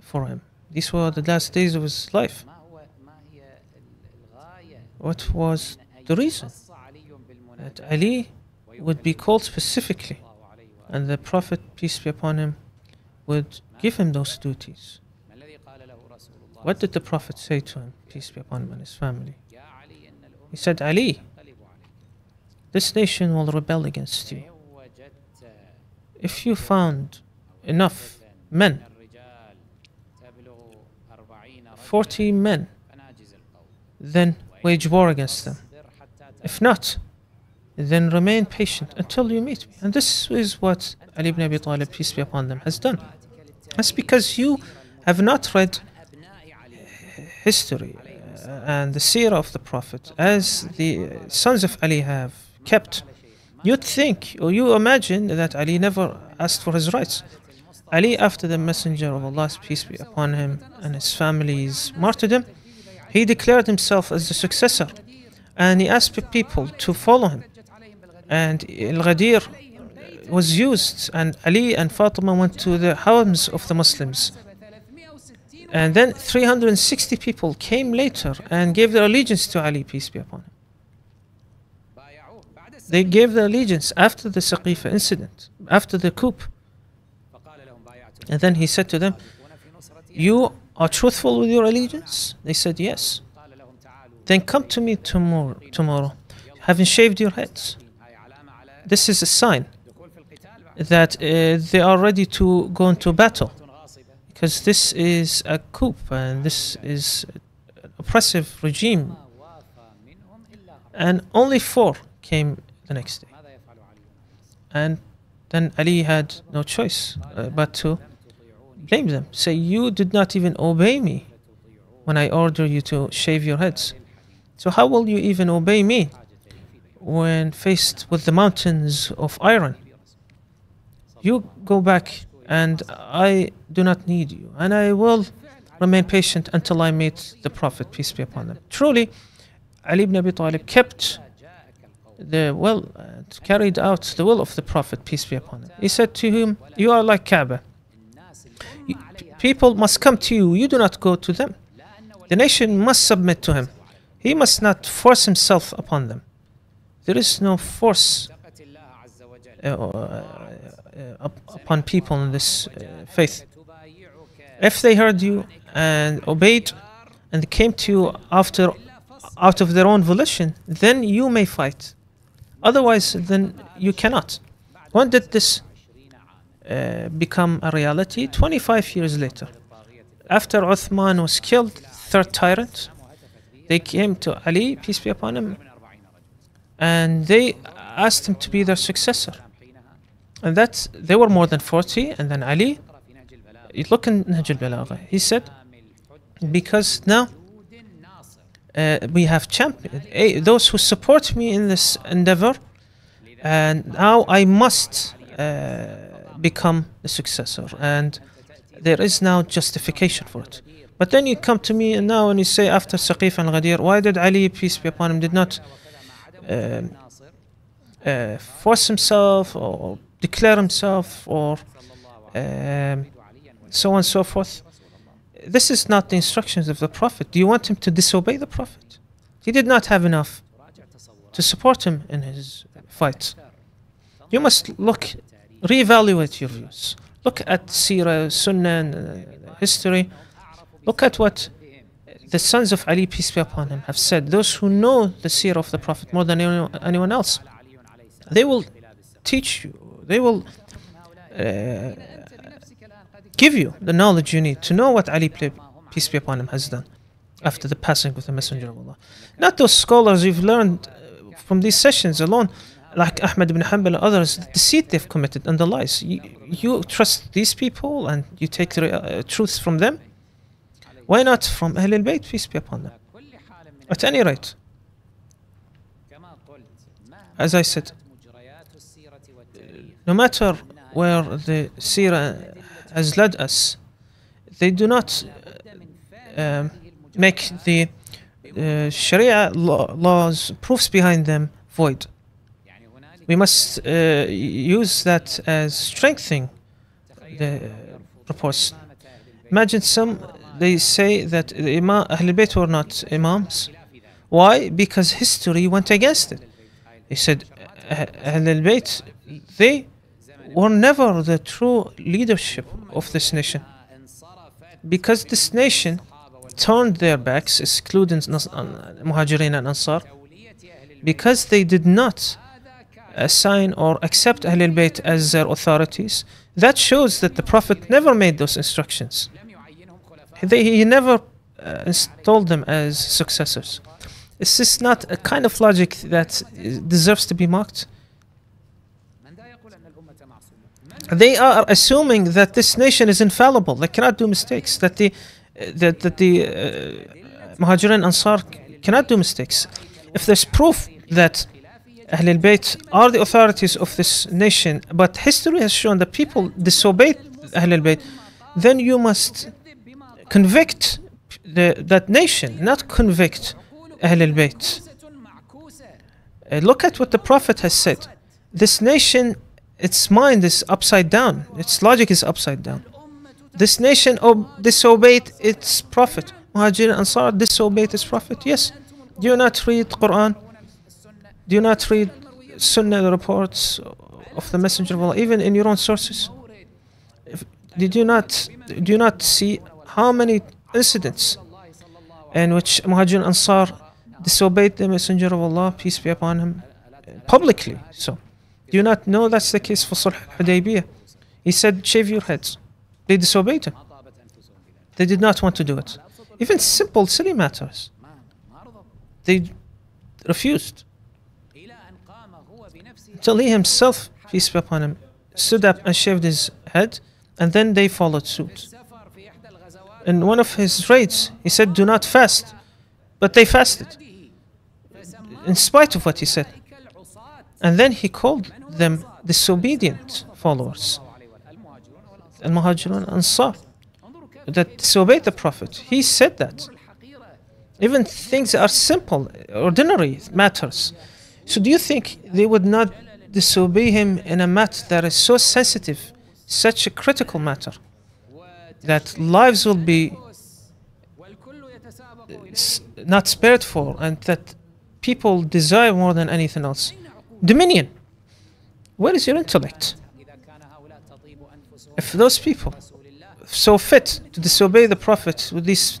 for him. These were the last days of his life. What was the reason that Ali would be called specifically and the Prophet, peace be upon him, would give him those duties? What did the Prophet say to him, peace be upon him and his family? He said, Ali, this nation will rebel against you. If you found enough men, 40 men, then wage war against them. If not, then remain patient until you meet me. And this is what Ali ibn Abi Talib, peace be upon them, has done. That's because you have not read history uh, and the seerah of the Prophet as the sons of Ali have kept. You'd think or you imagine that Ali never asked for his rights. Ali, after the Messenger of Allah, peace be upon him, and his family's martyrdom, he declared himself as the successor and he asked people to follow him. And Al Ghadir was used, and Ali and Fatima went to the homes of the Muslims. And then 360 people came later and gave their allegiance to Ali, peace be upon him. They gave their allegiance after the Saqifa incident, after the coup. And then he said to them, You are truthful with your allegiance? They said, yes. Then come to me tomorrow, tomorrow having shaved your heads. This is a sign that uh, they are ready to go into battle because this is a coup and this is an oppressive regime. And only four came the next day. And then Ali had no choice uh, but to blame them. Say, You did not even obey me when I order you to shave your heads. So, how will you even obey me when faced with the mountains of iron? You go back, and I do not need you, and I will remain patient until I meet the Prophet, peace be upon him. Truly, Ali ibn Abi Talib kept the will, carried out the will of the Prophet, peace be upon him. He said to him, You are like Kaaba. People must come to you, you do not go to them. The nation must submit to him. He must not force himself upon them. There is no force uh, uh, uh upon people in this uh, faith. If they heard you and obeyed and came to you after out of their own volition, then you may fight. Otherwise, then you cannot. When did this uh, become a reality? 25 years later. After Uthman was killed, third tyrant, they came to Ali, peace be upon him, and they asked him to be their successor. And that they were more than 40, and then Ali, you look in Nahj al-Balagha, he said, because now uh, we have champion eh, those who support me in this endeavor, and now I must uh, become the successor, and there is now justification for it. But then you come to me and now and you say after Saqif and Ghadir, why did Ali, peace be upon him, did not um, uh, force himself or declare himself or um, so on and so forth? This is not the instructions of the Prophet. Do you want him to disobey the Prophet? He did not have enough to support him in his fight. You must look, reevaluate your views. Look at Sirah, Sunnah, and uh, history. Look at what the sons of Ali, peace be upon him, have said. Those who know the Sirah of the Prophet more than anyone else, they will teach you. They will uh, give you the knowledge you need to know what Ali, peace be upon him, has done after the passing of the Messenger of Allah. Not those scholars you've learned uh, from these sessions alone, like Ahmad ibn Hanbal and others, the deceit they've committed and the lies. You, you trust these people and you take the, uh, truths from them? Why not from Ahlul Bayt, peace be upon them? At any rate, as I said, no matter where the seerah has led us, they do not uh, um, make the uh, Sharia law, laws, proofs behind them void. We must uh, use that as strengthening the reports. Imagine some, they say that the Imam, Ahl Bayt were not Imams. Why? Because history went against it. He said, "Ah- Ahl Bayt, they were never the true leadership of this nation. Because this nation turned their backs, excluding uh, Muhajirin and Ansar, because they did not assign or accept Ahlul Bayt as their authorities, that shows that the Prophet never made those instructions. They, he never uh, installed them as successors. Is this not a kind of logic that uh, deserves to be mocked? They are assuming that this nation is infallible, they cannot do mistakes, that the, uh, that, that the uh, Muhajirin Ansar cannot do mistakes. If there's proof that Ahlul Bayt are the authorities of this nation, but history has shown that people disobeyed Ahlul Bayt, then you must convict the, that nation, not convict Ahl al-Bayt. Uh, look at what the Prophet has said. This nation, its mind is upside down, its logic is upside down. This nation ob- disobeyed its Prophet. Muhajir Ansar disobeyed its Prophet. Yes. Do you not read Quran? Do you not read Sunnah reports of the Messenger of Allah, even in your own sources? If, did you not do you not see how many incidents in which Muhajir Ansar disobeyed the Messenger of Allah, peace be upon him, publicly? So, do you not know that's the case for Sulh Hudaybiyah? He said, "Shave your heads." They disobeyed him. They did not want to do it. Even simple, silly matters, they refused. Until he himself, peace be upon him, stood up and shaved his head, and then they followed suit. In one of his raids, he said, Do not fast. But they fasted, in spite of what he said. And then he called them disobedient followers. Al Muhajirun Ansar that disobeyed the Prophet. He said that. Even things that are simple, ordinary matters. So do you think they would not disobey him in a matter that is so sensitive, such a critical matter, that lives will be not spared for, and that people desire more than anything else? Dominion. Where is your intellect? If those people so fit to disobey the Prophet with these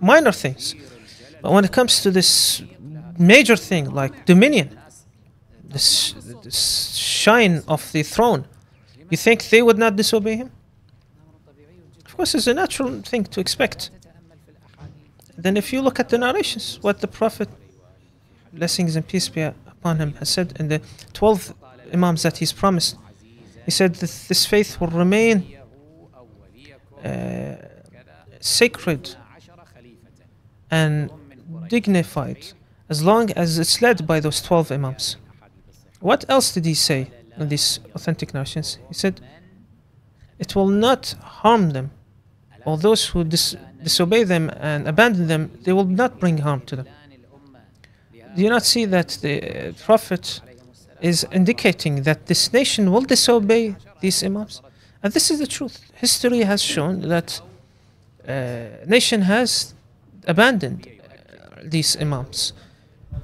minor things, but when it comes to this major thing like dominion, this, this shine of the throne, you think they would not disobey him? Of course, it's a natural thing to expect. Then, if you look at the narrations, what the Prophet, blessings and peace be upon him, has said in the 12 Imams that he's promised, he said that this faith will remain uh, sacred and dignified as long as it's led by those 12 Imams. What else did he say in these authentic narrations? He said, It will not harm them, or those who dis- disobey them and abandon them, they will not bring harm to them. Do you not see that the uh, Prophet is indicating that this nation will disobey these Imams? And this is the truth. History has shown that uh, nation has abandoned uh, these Imams.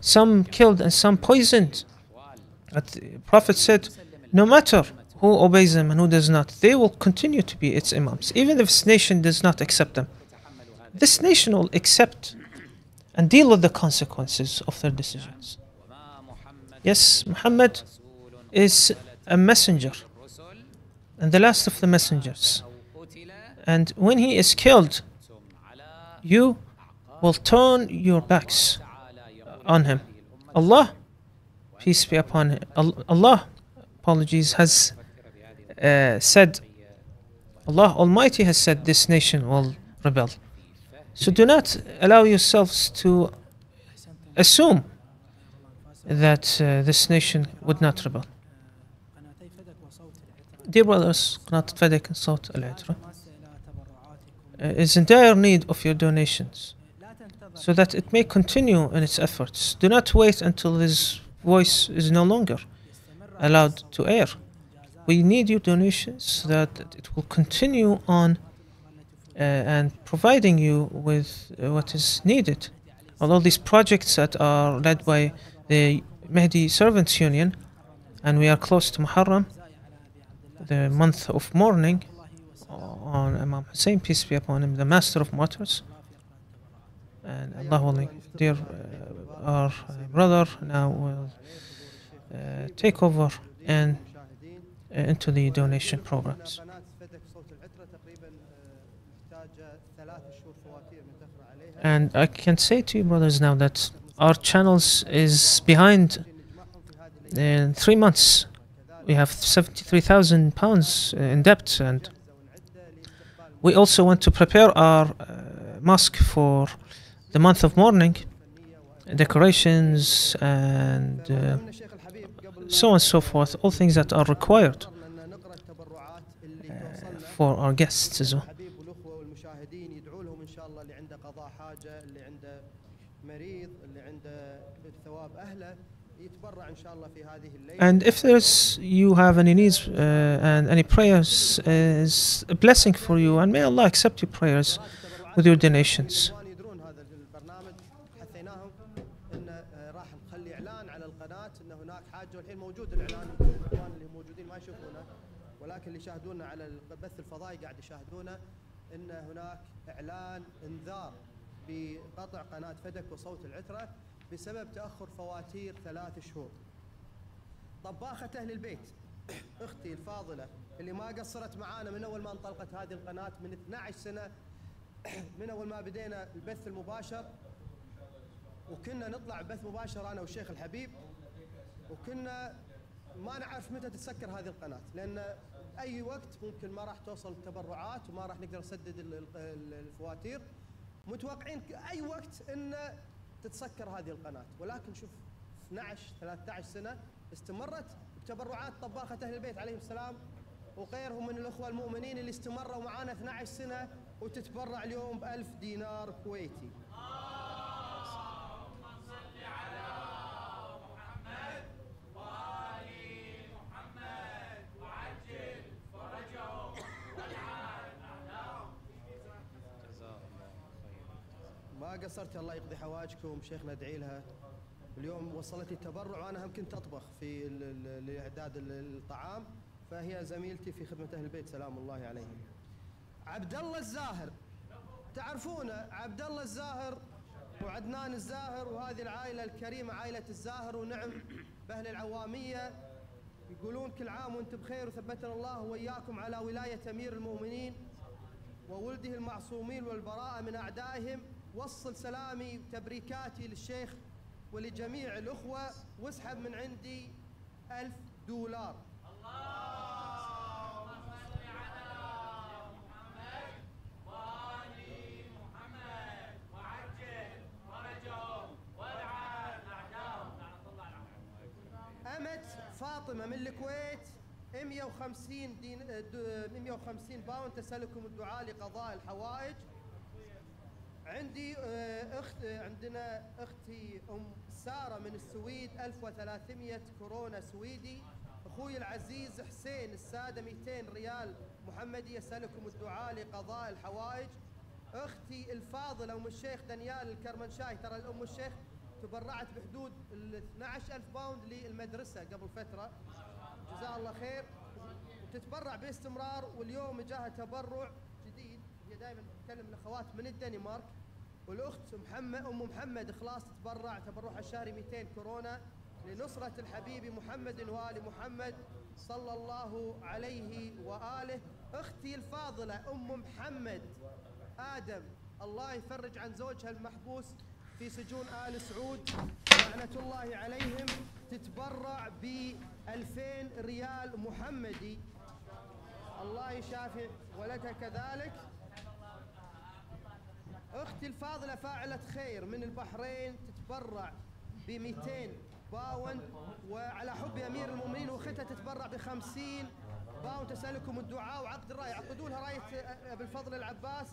Some killed and some poisoned. The Prophet said, no matter who obeys them and who does not, they will continue to be its Imams, even if this nation does not accept them. This nation will accept and deal with the consequences of their decisions. Yes, Muhammad is a messenger and the last of the messengers. And when he is killed, you will turn your backs on him. Allah, peace be upon him, Allah, apologies, has uh, said, Allah Almighty has said this nation will rebel. So do not allow yourselves to assume that uh, this nation would not rebel. Dear brothers, Qanat Fadak al uh, is in dire need of your donations so that it may continue in its efforts. Do not wait until this voice is no longer allowed to air. We need your donations so that it will continue on uh, and providing you with uh, what is needed. All these projects that are led by the Mahdi Servants Union, and we are close to Muharram, the month of mourning uh, on Imam Hussein, peace be upon him, the master of martyrs. And Allah will dear. Uh, our uh, brother now will uh, take over and uh, into the donation programs. And I can say to you, brothers, now that our channels is behind uh, in three months. We have 73,000 pounds uh, in debt, and we also want to prepare our uh, mosque for the month of mourning decorations and uh, so on and so forth, all things that are required uh, for our guests as well. And if there's you have any needs uh, and any prayers, uh, is a blessing for you, and may Allah accept your prayers with your donations. البث الفضائي قاعد يشاهدونه إن هناك إعلان إنذار بقطع قناة فدك وصوت العترة بسبب تأخر فواتير ثلاث شهور. طباخة أهل البيت [COUGHS] أختي الفاضلة اللي ما قصرت معانا من أول ما انطلقت هذه القناة من 12 سنة [COUGHS] من أول ما بدينا البث المباشر وكنا نطلع بث مباشر أنا والشيخ الحبيب وكنا ما نعرف متى تتسكر هذه القناة لأن أي وقت ممكن ما راح توصل التبرعات وما راح نقدر نسدد ال- ال- الفواتير. متوقعين أي وقت إن تتسكر هذه القناة. ولكن شوف 12 13 سنة استمرت بتبرعات طباخة أهل البيت عليهم السلام. وغيرهم من الأخوة المؤمنين اللي استمروا معانا 12 سنة وتتبرع اليوم ب 1000 دينار كويتي. قصرت الله يقضي حوائجكم. شيخنا ادعي لها. اليوم وصلت التبرع وأنا هم كنت أطبخ في لإعداد ال- الطعام فهي زميلتي في خدمة أهل البيت سلام الله عليهم. عبد الله الزاهر تعرفونه عبد الله الزاهر وعدنان الزاهر وهذه العائلة الكريمة عائلة الزاهر ونعم بأهل العوامية. يقولون كل عام وأنتم بخير وثبتنا الله وإياكم على ولاية أمير المؤمنين وولده المعصومين والبراءة من أعدائهم. وصل سلامي وتبريكاتي للشيخ ولجميع الأخوة واسحب من عندي ألف دولار. أمت فاطمة من الكويت 150 دين د- 150 باوند تسألكم الدعاء لقضاء الحوائج. عندي آه، أخت عندنا أختي أم سارة من السويد 1300 كورونا سويدي. أخوي العزيز حسين السادة 200 ريال. محمدي يسألكم الدعاء لقضاء الحوائج. أختي الفاضلة أم الشيخ دانيال الكرمنشاي ترى الام الشيخ تبرعت بحدود ال 12000 باوند للمدرسة قبل فترة. جزاها الله خير. وتتبرع باستمرار واليوم جاها تبرع جديد. هي دائما تتكلم الاخوات من الدنمارك. والأخت محمد أم محمد اخلاص تتبرع تبرعها الشهري 200 كورونا لنصرة الحبيب محمد وآل محمد صلى الله عليه وآله. أختي الفاضلة أم محمد. آدم الله يفرج عن زوجها المحبوس في سجون آل سعود. لعنة الله عليهم. تتبرع ب 2000 ريال محمدي. الله يشافي ولدها كذلك. أختي الفاضلة فاعلة خير. من البحرين تتبرع ب 200 باوند وعلى حب أمير المؤمنين واختها تتبرع ب 50 باون. تسألكم الدعاء وعقد الرأي. عقدوا لها راية أبي الفضل العباس.